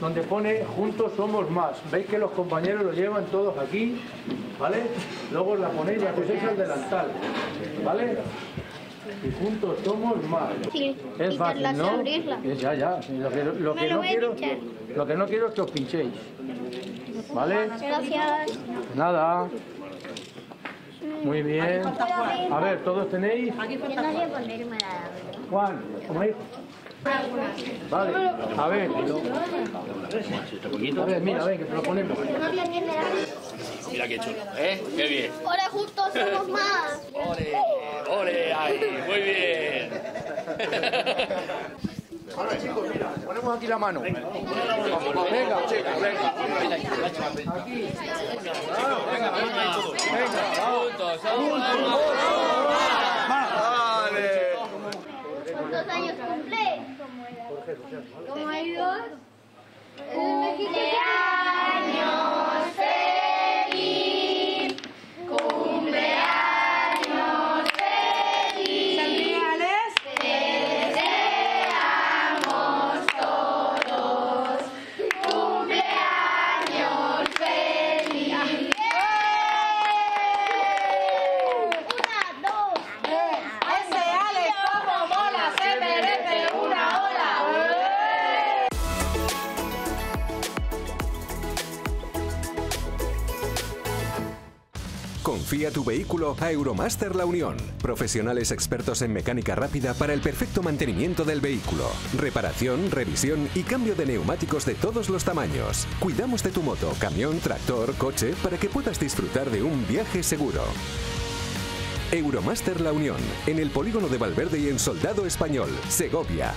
donde pone juntos somos más. Veis que los compañeros lo llevan todos aquí, ¿vale? Luego la ponéis y hacéis el delantal, ¿vale? Y juntos somos más. Sí, Es fácil, ¿no? ya, ya. Lo que, lo Me que lo no quiero, lo que no quiero es que os pinchéis. ¿Vale? Gracias. Nada. Muy bien. A ver, ¿todos tenéis? Juan, ¿cómo es? Vale, a ver. A ver, mira, ven, que te lo ponemos. Mira qué chulo, ¿eh? Qué bien. Ahora justo somos más. ¡Ole! ¡Ole! ¡Ahí! ¡Muy bien! Ahora chicos, mira, ponemos aquí la mano. Venga, chicos, venga. Aquí. Venga, venga. Juntos, Vale. ¿Cuántos años cumple? ¿Cómo ha ido? Tu vehículo a Euromaster La Unión. Profesionales expertos en mecánica rápida para el perfecto mantenimiento del vehículo. Reparación, revisión y cambio de neumáticos de todos los tamaños. Cuidamos de tu moto, camión, tractor, coche para que puedas disfrutar de un viaje seguro. Euromaster La Unión, en el polígono de Valverde y en Soldado Español, Segovia.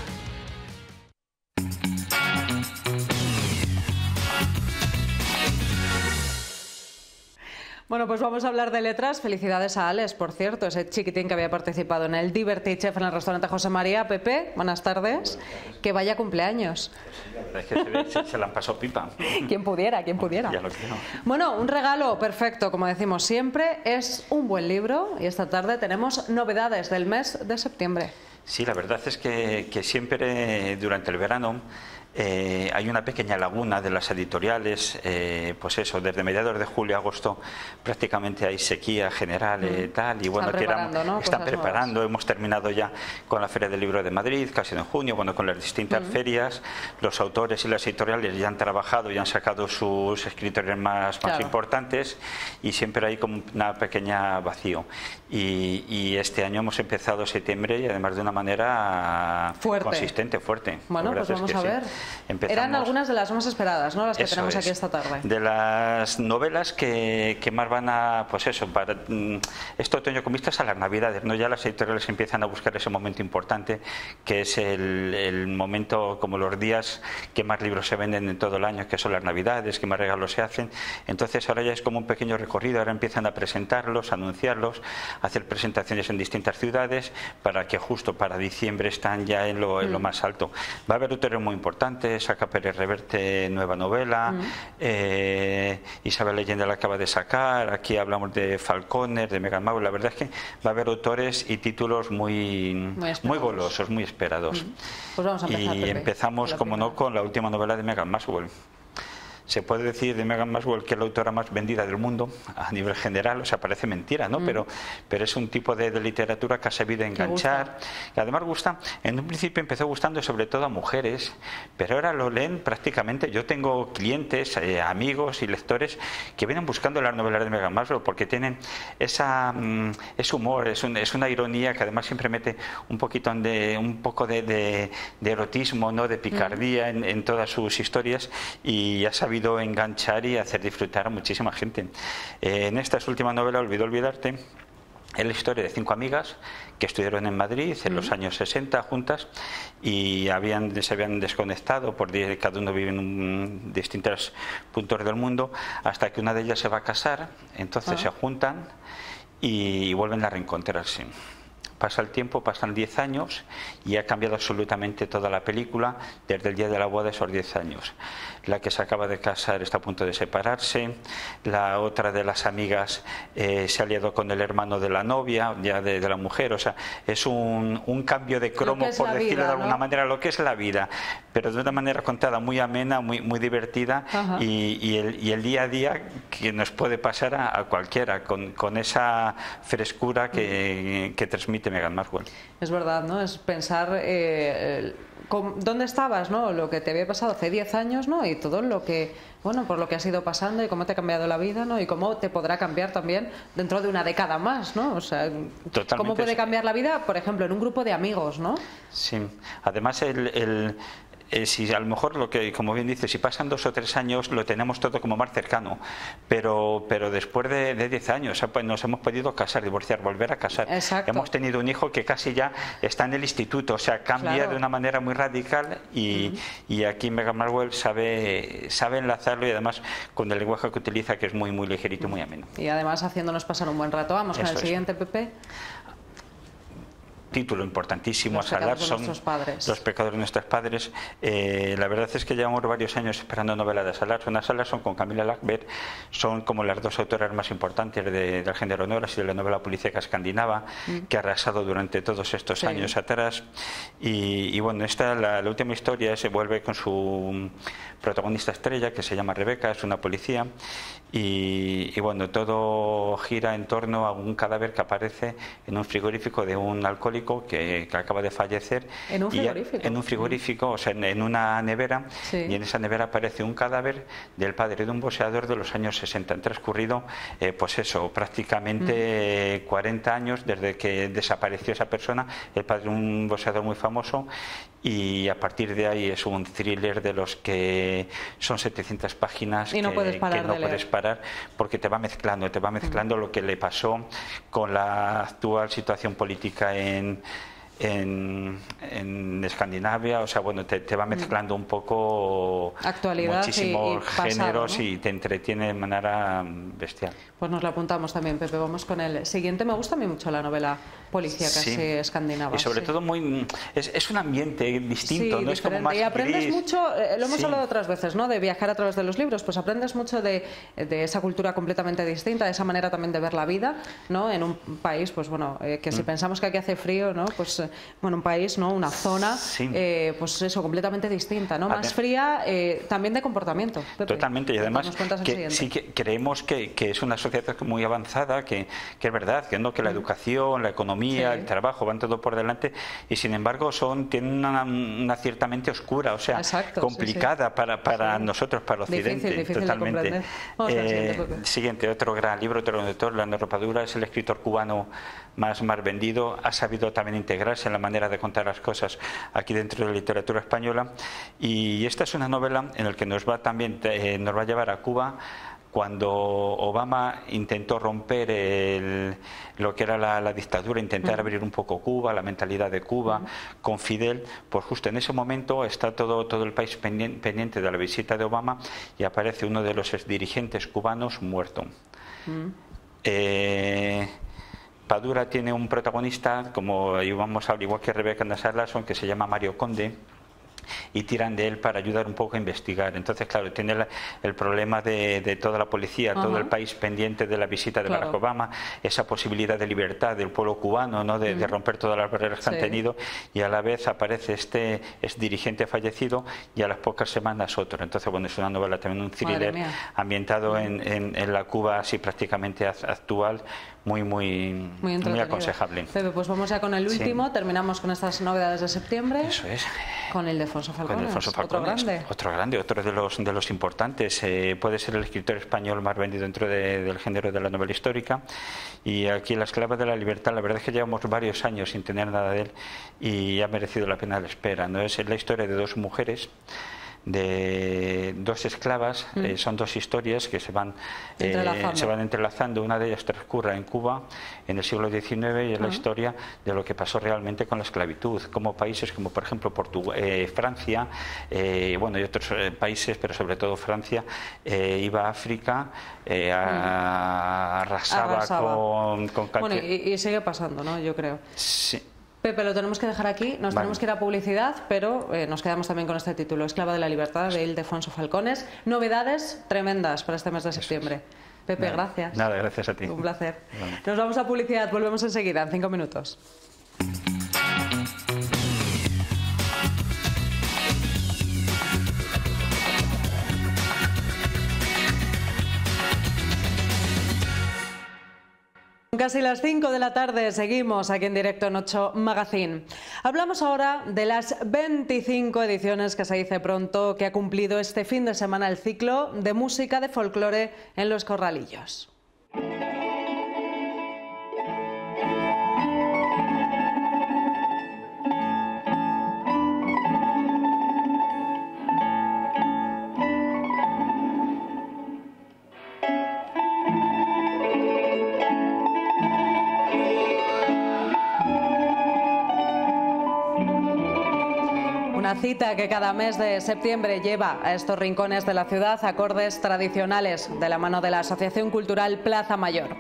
Bueno, pues vamos a hablar de letras. Felicidades a Alex, por cierto, ese chiquitín que había participado en el Diverty Chef en el restaurante José María. Pepe, buenas tardes. Que vaya cumpleaños. Es que se, ve- se- se la han pasado pipa. Quien pudiera, quien pudiera. Ya lo quiero. Bueno, un regalo perfecto, como decimos siempre, es un buen libro y esta tarde tenemos novedades del mes de septiembre. Sí, la verdad es que, que siempre durante el verano eh, hay una pequeña laguna de las editoriales, eh, pues eso, desde mediados de julio a agosto prácticamente hay sequía general y Mm. tal, y bueno, Están preparando, ¿no? están preparando, hemos terminado ya con la Feria del Libro de Madrid, casi en junio, bueno, con las distintas ferias, los autores y las editoriales ya han trabajado y han sacado sus escritores más, más Claro. importantes y siempre hay como una pequeña vacío. Y, y este año hemos empezado septiembre y además de una manera Fuerte. consistente, fuerte. Bueno, pues vamos es a sí. Empezamos- Eran algunas de las más esperadas, ¿no? Las que Eso tenemos aquí es. esta tarde. De las novelas que, que más van a, pues eso, para mm, este otoño con vistas a las navidades, ¿no? Ya las editoriales empiezan a buscar ese momento importante, que es el, el momento, como los días que más libros se venden en todo el año, que son las navidades, que más regalos se hacen. Entonces ahora ya es como un pequeño recorrido, ahora empiezan a presentarlos, a anunciarlos, a hacer presentaciones en distintas ciudades, para que justo para diciembre están ya en lo, en lo Mm. más alto. Va a haber autores muy Saca Pérez Reverte, nueva novela, Mm. eh, Isabel Allende la acaba de sacar, aquí hablamos de Falconer, de Megan Mau, la verdad es que va a haber autores y títulos muy, muy, esperados. golosos, muy esperados. Pues vamos a empezar, Y Pepe. empezamos, como no, con la última novela de Megan Maxwell. Se puede decir de Megan Maxwell que es la autora más vendida del mundo a nivel general, o sea, parece mentira, ¿no? Mm. Pero, pero es un tipo de, de literatura que ha sabido enganchar, que además gusta, en un principio empezó gustando sobre todo a mujeres, pero ahora lo leen prácticamente, yo tengo clientes, eh, amigos y lectores que vienen buscando las novelas de Megan Maxwell porque tienen esa, mm, ese humor, es, un- es una ironía que además siempre mete un poquito de, un poco de, de- de erotismo, ¿no? de picardía en, en todas sus historias y ha sabido enganchar y hacer disfrutar a muchísima gente. Eh, en esta última novela, Olvido Olvidarte, es la historia de cinco amigas que estudiaron en Madrid en los años 60 juntas y habían, se habían desconectado por cada uno vive en un- distintos puntos del mundo hasta que una de ellas se va a casar, entonces Ah. se juntan y vuelven a reencontrarse. Pasa el tiempo, pasan 10 años y ha cambiado absolutamente toda la película desde el día de la boda, esos 10 años. La que se acaba de casar está a punto de separarse, la otra de las amigas eh, se ha aliado con el hermano de la novia, ya de, de la mujer, o sea, es un, un cambio de cromo, por decirlo vida, de alguna ¿no? manera, lo que es la vida, pero de una manera contada muy amena, muy, muy divertida y, y el, y el día a día que nos puede pasar a, a cualquiera, con, con esa frescura que, que transmite Markle. Es verdad, ¿no? Es pensar eh, dónde estabas, ¿no? Lo que te había pasado hace 10 años, ¿no? Y todo lo que, bueno, por lo que has ido pasando y cómo te ha cambiado la vida, ¿no? Y cómo te podrá cambiar también dentro de una década más, ¿no? O sea, Totalmente cómo puede cambiar la vida, por ejemplo, en un grupo de amigos, ¿no? Sí, además el, el- eh, si a lo mejor lo que, como bien dices, si pasan dos o tres años lo tenemos todo como más cercano, pero, pero después de, de diez años ah, pues nos hemos podido casar, divorciar, volver a casar. Exacto. Hemos tenido un hijo que casi ya está en el instituto, o sea, cambia Claro. de una manera muy radical y, y aquí Meghan Markle sabe, sabe enlazarlo y además con el lenguaje que utiliza que es muy, muy ligerito y muy ameno. Y además haciéndonos pasar un buen rato. Vamos con Eso el es. siguiente, Pepe. Título importantísimo Los a de son los pecados de nuestros padres. Eh, la verdad es que llevamos varios años esperando novela de Salar. Una Salar son con Camila Lackberg, son como las dos autoras más importantes de- del género novelas y de la novela policíaca escandinava, Mm. que ha arrasado durante todos estos Sí. años atrás. Y, y bueno, esta, la, la última historia se vuelve con su protagonista estrella, que se llama Rebeca, es una policía. Y, y bueno, todo gira en torno a un cadáver que aparece en un frigorífico de un alcohólico que, que acaba de fallecer. ¿En un Y frigorífico? en un frigorífico, o sea, en, en una nevera. Sí. Y en esa nevera aparece un cadáver del padre de un boxeador de los años 60. Han transcurrido, eh, pues eso, prácticamente eh, 40 años desde que desapareció esa persona, el padre de un boxeador muy famoso. Y a partir de ahí es un thriller de los que son 700 páginas Y no que, puedes parar que no puedes parar porque te va mezclando, te va mezclando lo que le pasó con la actual situación política en, en, en Escandinavia, o sea, bueno, te, te va mezclando un poco Actualidad y- muchísimos y pasado, géneros ¿no? y te entretiene de manera bestial. Pues nos lo apuntamos también, Pepe. Vamos con el siguiente. Me gusta a mí mucho la novela policíaca Sí. así escandinava. Y sobre sí. todo muy es, es un ambiente distinto, Sí, no es como más y aprendes gris. mucho, eh, lo hemos Sí. hablado otras veces, ¿no? De viajar a través de los libros, pues aprendes mucho de, de esa cultura completamente distinta, de esa manera también de ver la vida, ¿no? En un país, pues bueno, eh, que si Mm. pensamos que aquí hace frío, ¿no? Pues bueno, un país, ¿no? Una zona, eh, pues eso, completamente distinta, ¿no? Más fría, eh, también de comportamiento. Pepe. Totalmente, y además que sí que creemos que, que es una sociedad muy avanzada, que, que es verdad, que no que la educación, la economía, Sí. el trabajo van todo por delante, y sin embargo son tienen una, una cierta mente oscura, o sea, Exacto, sí, complicada para, para nosotros, para Difícil, occidente, difícil de totalmente. Vamos Eh, siguiente, otro gran libro, otro autor, La Narropadura, es el escritor cubano más, más vendido, ha sabido también integrarse en la manera de contar las cosas aquí dentro de la literatura española. Y esta es una novela en la que nos va también, eh, nos va a llevar a Cuba cuando Obama intentó romper el- lo que era la, la dictadura, intentar abrir un poco Cuba, la mentalidad de Cuba, con Fidel, pues justo en ese momento está todo, todo el país pendien- pendiente de la visita de Obama y aparece uno de los dirigentes cubanos muerto. Eh, Padura tiene un protagonista, como íbamos al igual que Rebeca Nasarlason, que se llama Mario Conde, y tiran de él para ayudar un poco a investigar. Entonces, claro, tiene el problema de, de toda la policía, todo el país pendiente de la visita de Claro. Barack Obama, esa posibilidad de libertad del pueblo cubano, ¿no? de, de romper todas las barreras que han tenido, y a la vez aparece este es dirigente fallecido y a las pocas semanas otro. Entonces, bueno, es una novela también, un thriller ambientado en, en- en la Cuba así prácticamente ac- actual, muy, muy, Muy muy aconsejable. Pepe, pues vamos ya con el Sí. último. Terminamos con estas novedades de septiembre. Eso es. Con el de Alfonso Falcón. Con Alfonso Otro Falcones, grande. Otro grande, otro de los, de los importantes. Eh, puede ser el escritor español más vendido dentro de- del género de la novela histórica. Y aquí La esclava de la libertad, la verdad es que llevamos varios años sin tener nada de él y ha merecido la pena la espera. ¿no? Es la historia de dos mujeres de dos esclavas, Mm. eh, son dos historias que se van, eh, se van entrelazando. Una de ellas transcurre en Cuba en el siglo XIX y es la historia de lo que pasó realmente con la esclavitud, como países como por ejemplo Portu- eh, Francia, eh, bueno y otros eh, países, pero sobre todo Francia, iba a África, eh, a- arrasaba, Mm. Arrasaba. con, con Bueno, y, y sigue pasando, ¿no? Yo creo. Sí. Pepe, lo tenemos que dejar aquí. Nos Vale. tenemos que ir a publicidad, pero eh, nos quedamos también con este título, Esclava de la Libertad, de Ildefonso Falcones. Novedades tremendas para este mes de septiembre. Pepe, Nada, gracias. Nada, gracias a ti. Un placer. Nos vamos a publicidad, volvemos enseguida, en cinco minutos. Casi las 5 de la tarde seguimos aquí en directo en 8 Magazine. Hablamos ahora de las 25 ediciones que se dice pronto que ha cumplido este fin de semana el ciclo de música de folclore en los corralillos. Cita que cada mes de septiembre lleva a estos rincones de la ciudad acordes tradicionales de la mano de la Asociación Cultural Plaza Mayor.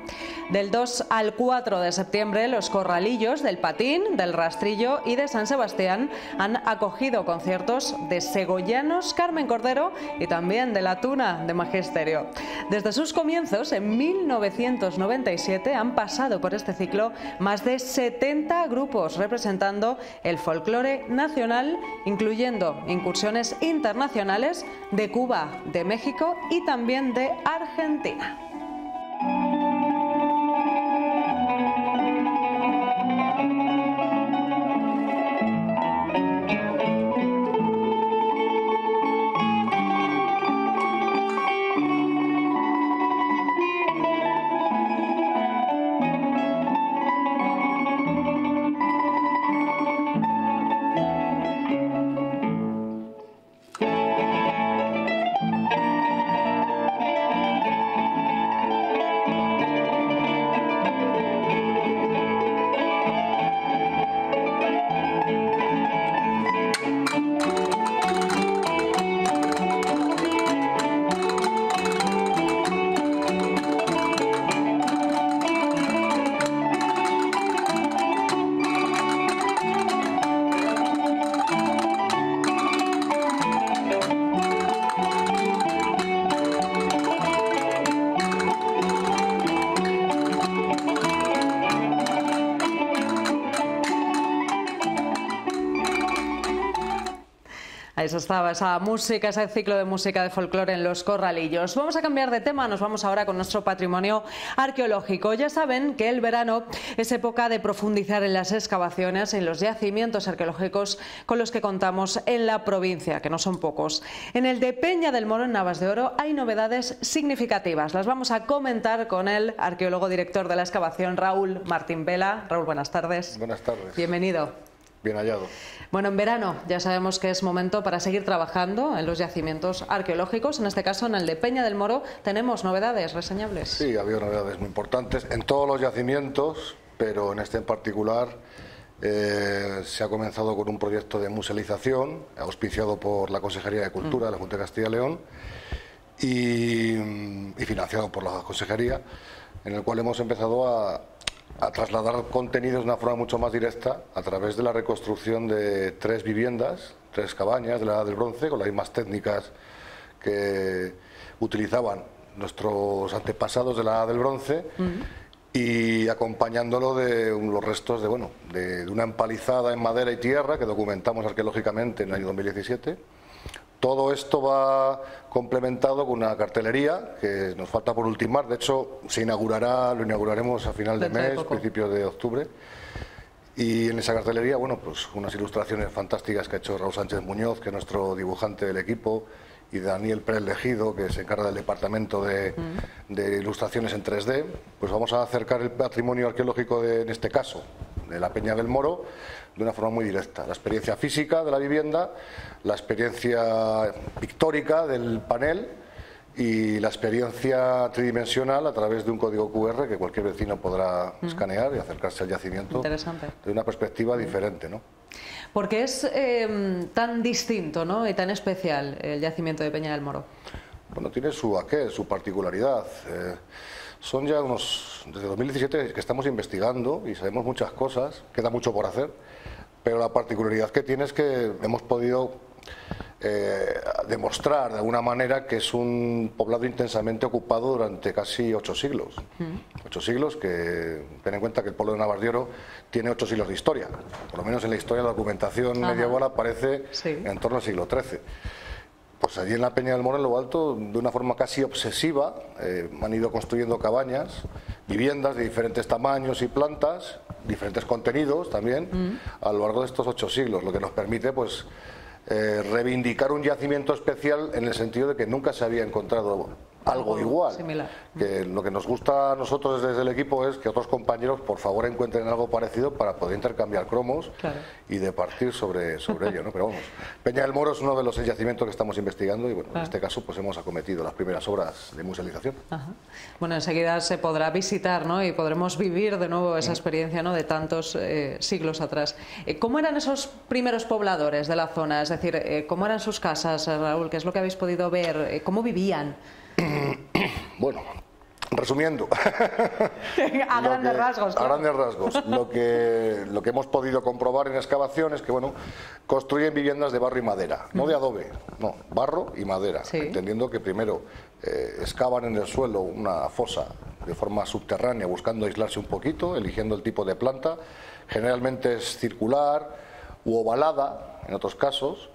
Del 2 al 4 de septiembre, los corralillos del Patín, del Rastrillo y de San Sebastián han acogido conciertos de Segollanos, Carmen Cordero y también de La Tuna de Magisterio. Desde sus comienzos, en 1997, han pasado por este ciclo más de 70 grupos representando el folclore nacional, incluyendo incursiones internacionales de Cuba, de México y también de Argentina. Estaba esa música, ese ciclo de música de folclore en los corralillos. Vamos a cambiar de tema, nos vamos ahora con nuestro patrimonio arqueológico. Ya saben que el verano es época de profundizar en las excavaciones, en los yacimientos arqueológicos con los que contamos en la provincia, que no son pocos. En el de Peña del Moro, en Navas de Oro, hay novedades significativas. Las vamos a comentar con el arqueólogo director de la excavación, Raúl Martín Vela. Raúl, buenas tardes. Buenas tardes. Bienvenido. Bien hallado. Bueno, en verano ya sabemos que es momento para seguir trabajando en los yacimientos arqueológicos. En este caso, en el de Peña del Moro, tenemos novedades reseñables. Sí, ha habido novedades muy importantes en todos los yacimientos, pero en este en particular eh, se ha comenzado con un proyecto de musealización auspiciado por la Consejería de Cultura de la Junta de Castilla y León y, y financiado por la Consejería, en el cual hemos empezado a a trasladar contenidos de una forma mucho más directa a través de la reconstrucción de tres viviendas, tres cabañas de la Edad del Bronce, con las mismas técnicas que utilizaban nuestros antepasados de la Edad del Bronce. Y acompañándolo de los restos de, bueno, de, de una empalizada en madera y tierra que documentamos arqueológicamente en el año 2017 todo esto va complementado con una cartelería que nos falta por ultimar. De hecho, se inaugurará, lo inauguraremos a final de Dentro mes, poco. principio de octubre. Y en esa cartelería, bueno, pues unas ilustraciones fantásticas que ha hecho Raúl Sánchez Muñoz, que es nuestro dibujante del equipo, y Daniel Pérez Legido, que se encarga del departamento de, de ilustraciones en 3D. Pues vamos a acercar el patrimonio arqueológico, de, en este caso, de la Peña del Moro, de una forma muy directa. La experiencia física de la vivienda, la experiencia pictórica del panel y la experiencia tridimensional a través de un código QR que cualquier vecino podrá Mm. escanear y acercarse al yacimiento Interesante. de una perspectiva diferente, ¿no? Porque es eh, tan distinto ¿no? y tan especial el yacimiento de Peña del Moro. Bueno, tiene su aquel, su particularidad. Eh, son ya unos, desde 2017 que estamos investigando y sabemos muchas cosas, queda mucho por hacer, pero la particularidad que tiene es que hemos podido eh, demostrar de alguna manera que es un poblado intensamente ocupado durante casi ocho siglos. Ocho siglos que, ten en cuenta que el pueblo de Navardioro tiene ocho siglos de historia, por lo menos en la historia de la documentación Ajá. medieval aparece en torno al siglo XIII. Pues allí en la Peña del Moro, en lo alto, de una forma casi obsesiva, eh, han ido construyendo cabañas, viviendas de diferentes tamaños y plantas, diferentes contenidos también, a lo largo de estos ocho siglos, lo que nos permite pues eh, reivindicar un yacimiento especial en el sentido de que nunca se había encontrado algo igual. Similar. Que lo que nos gusta a nosotros desde el equipo es que otros compañeros por favor encuentren algo parecido para poder intercambiar cromos Claro. y de partir sobre, sobre ello. ¿no? Pero vamos, Peña del Moro es uno de los yacimientos que estamos investigando y bueno, en Ah. este caso pues hemos acometido las primeras obras de musealización. Ajá. Bueno, enseguida se podrá visitar ¿no? y podremos vivir de nuevo esa experiencia ¿no? de tantos eh, siglos atrás. Eh, ¿Cómo eran esos primeros pobladores de la zona? Es decir, eh, ¿cómo eran sus casas, eh, Raúl? ¿Qué es lo que habéis podido ver? ¿Cómo vivían? Bueno, resumiendo, A grandes que- rasgos. A grandes rasgos. Lo que, lo que hemos podido comprobar en excavaciones que, bueno, construyen viviendas de barro y madera, no de adobe, no, barro y madera, entendiendo que primero eh, excavan en el suelo una fosa de forma subterránea, buscando aislarse un poquito, eligiendo el tipo de planta, generalmente es circular u ovalada, en otros casos,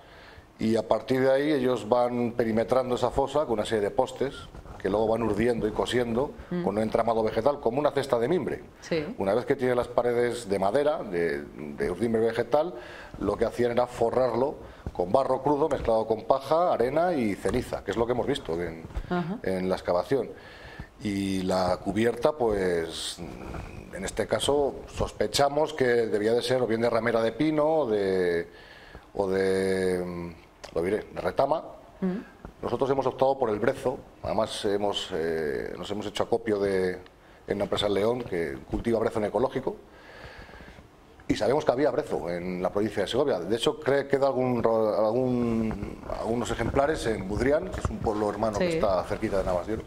y a partir de ahí ellos van perimetrando esa fosa con una serie de postes que luego van urdiendo y cosiendo Mm. con un entramado vegetal como una cesta de mimbre. Sí. Una vez que tiene las paredes de madera, de, de urdimbre vegetal, lo que hacían era forrarlo con barro crudo mezclado con paja, arena y ceniza, que es lo que hemos visto en, la excavación. Y la cubierta, pues en este caso sospechamos que debía de ser o bien de ramera de pino o de, o de lo diré, retama. Nosotros hemos optado por el brezo, además hemos, eh, nos hemos hecho acopio de en una empresa en León que cultiva brezo en ecológico y sabemos que había brezo en la provincia de Segovia. De hecho, cree queda algún, algún, algunos ejemplares en Budrián, que es un pueblo hermano que está cerquita de Navas de Oro.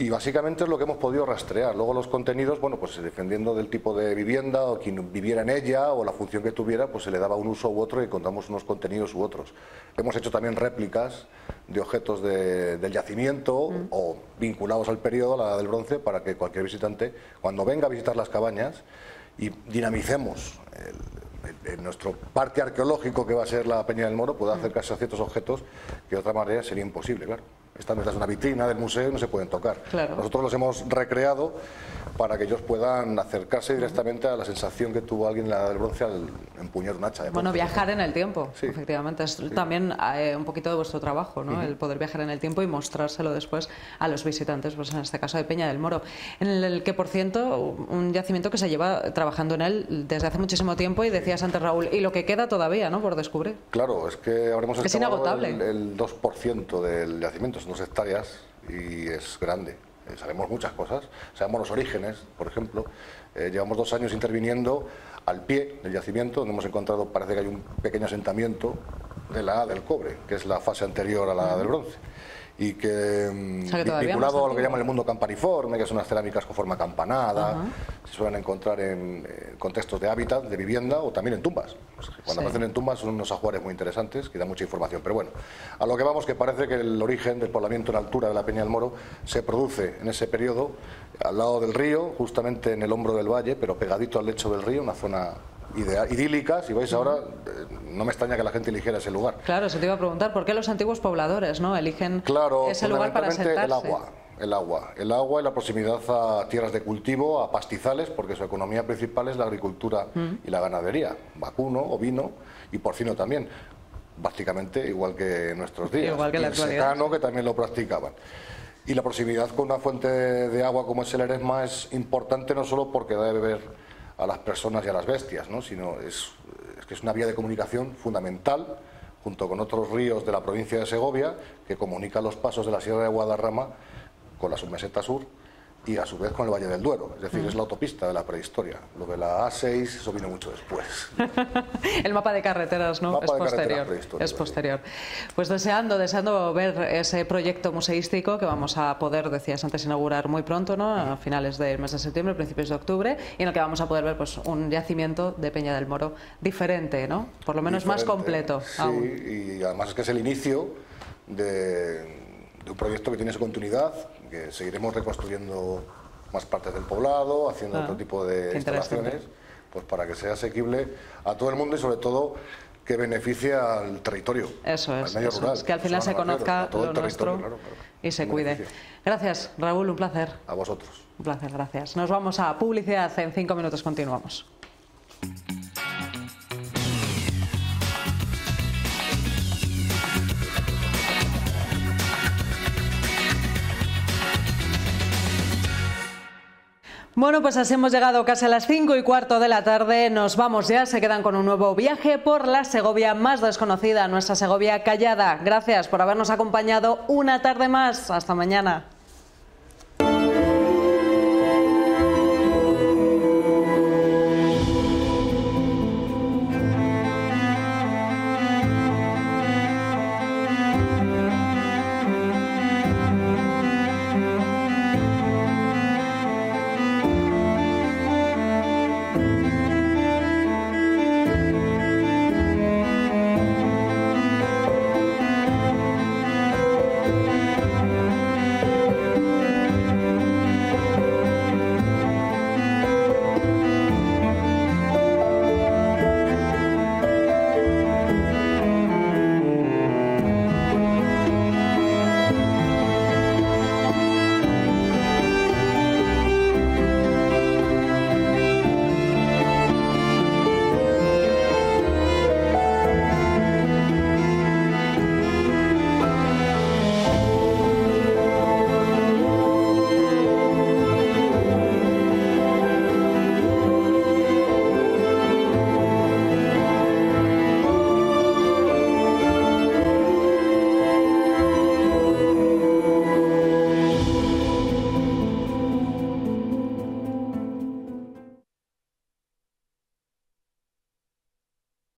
Y básicamente es lo que hemos podido rastrear. Luego los contenidos, bueno, pues dependiendo del tipo de vivienda o quien viviera en ella o la función que tuviera, pues se le daba un uso u otro y contamos unos contenidos u otros. Hemos hecho también réplicas de objetos de- del yacimiento o vinculados al periodo, a la edad del bronce, para que cualquier visitante, cuando venga a visitar las cabañas y dinamicemos el- el- nuestro parque arqueológico que va a ser la Peña del Moro, pueda acercarse a ciertos objetos que de otra manera sería imposible, claro. Esta no es una vitrina del museo y no se pueden tocar. Claro. Nosotros los hemos recreado para que ellos puedan acercarse directamente a la sensación que tuvo alguien en la edad del bronce al empuñar un hacha. de Bueno, bronce. viajar en el tiempo, efectivamente. Es también eh, un poquito de vuestro trabajo, ¿no? El poder viajar en el tiempo y mostrárselo después a los visitantes, pues en este caso de Peña del Moro, en el que, por cierto, un yacimiento que se lleva trabajando en él desde hace muchísimo tiempo y decías antes, Raúl, y lo que queda todavía, ¿no? Por descubrir. Claro, es que habremos Es inagotable. el, el 2% del yacimiento, son dos hectáreas y es grande. Eh, sabemos muchas cosas, sabemos los orígenes, por ejemplo. Eh, llevamos dos años interviniendo al pie del yacimiento, donde hemos encontrado, parece que hay un pequeño asentamiento de la A del cobre, que es la fase anterior a la del bronce. Y que, mm, O sea que vinculado a lo que llaman el mundo campaniforme, que son las cerámicas con forma campanada, se suelen encontrar en eh, contextos de hábitat, de vivienda o también en tumbas. Cuando Sí. aparecen en tumbas son unos ajuares muy interesantes que dan mucha información. Pero bueno, a lo que vamos, que parece que el origen del poblamiento en altura de la Peña del Moro se produce en ese periodo al lado del río, justamente en el hombro del valle, pero pegadito al lecho del río, una zona ideal, idílica. Si vais ahora, eh, no me extraña que la gente eligiera ese lugar. Claro, se te iba a preguntar, ¿por qué los antiguos pobladores, ¿no? Eligen Claro, ese lugar para sentarse. el agua. El agua, el agua y la proximidad a tierras de cultivo, a pastizales, porque su economía principal es la agricultura Mm. y la ganadería, vacuno, ovino y porcino también, básicamente igual que en nuestros días. Igual que en Y la el actualidad. secano, que también lo practicaban. Y la proximidad con una fuente de agua como es el Eresma es importante no solo porque da de beber a las personas y a las bestias, ¿no? sino es, es que es una vía de comunicación fundamental junto con otros ríos de la provincia de Segovia que comunica los pasos de la Sierra de Guadarrama con la submeseta sur y a su vez con el Valle del Duero. Es decir, Mm. es la autopista de la prehistoria. Lo de la A6, eso vino mucho después. El mapa de carreteras, ¿no? Mapa es posterior. Es posterior. Pues deseando, deseando ver ese proyecto museístico que vamos a poder, decías antes, inaugurar muy pronto, ¿no? A finales del mes de septiembre, principios de octubre, y en el que vamos a poder ver pues un yacimiento de Peña del Moro diferente, ¿no? Por lo menos más Diferente. completo Sí, aún. y además es que es el inicio de, de un proyecto que tiene su continuidad, que seguiremos reconstruyendo más partes del poblado, haciendo Ah, otro tipo de instalaciones, pues para que sea asequible a todo el mundo y sobre todo que beneficie al territorio, Eso al es, medio eso rural. es, que al final se conozca a todo el lo nuestro claro, claro. y se cuide. beneficio. Gracias, Raúl, un placer. A vosotros. Un placer, gracias. Nos vamos a publicidad. En cinco minutos continuamos. Bueno, pues así hemos llegado casi a las 5 y cuarto de la tarde. Nos vamos ya, se quedan con un nuevo viaje por la Segovia más desconocida, nuestra Segovia callada. Gracias por habernos acompañado una tarde más. Hasta mañana.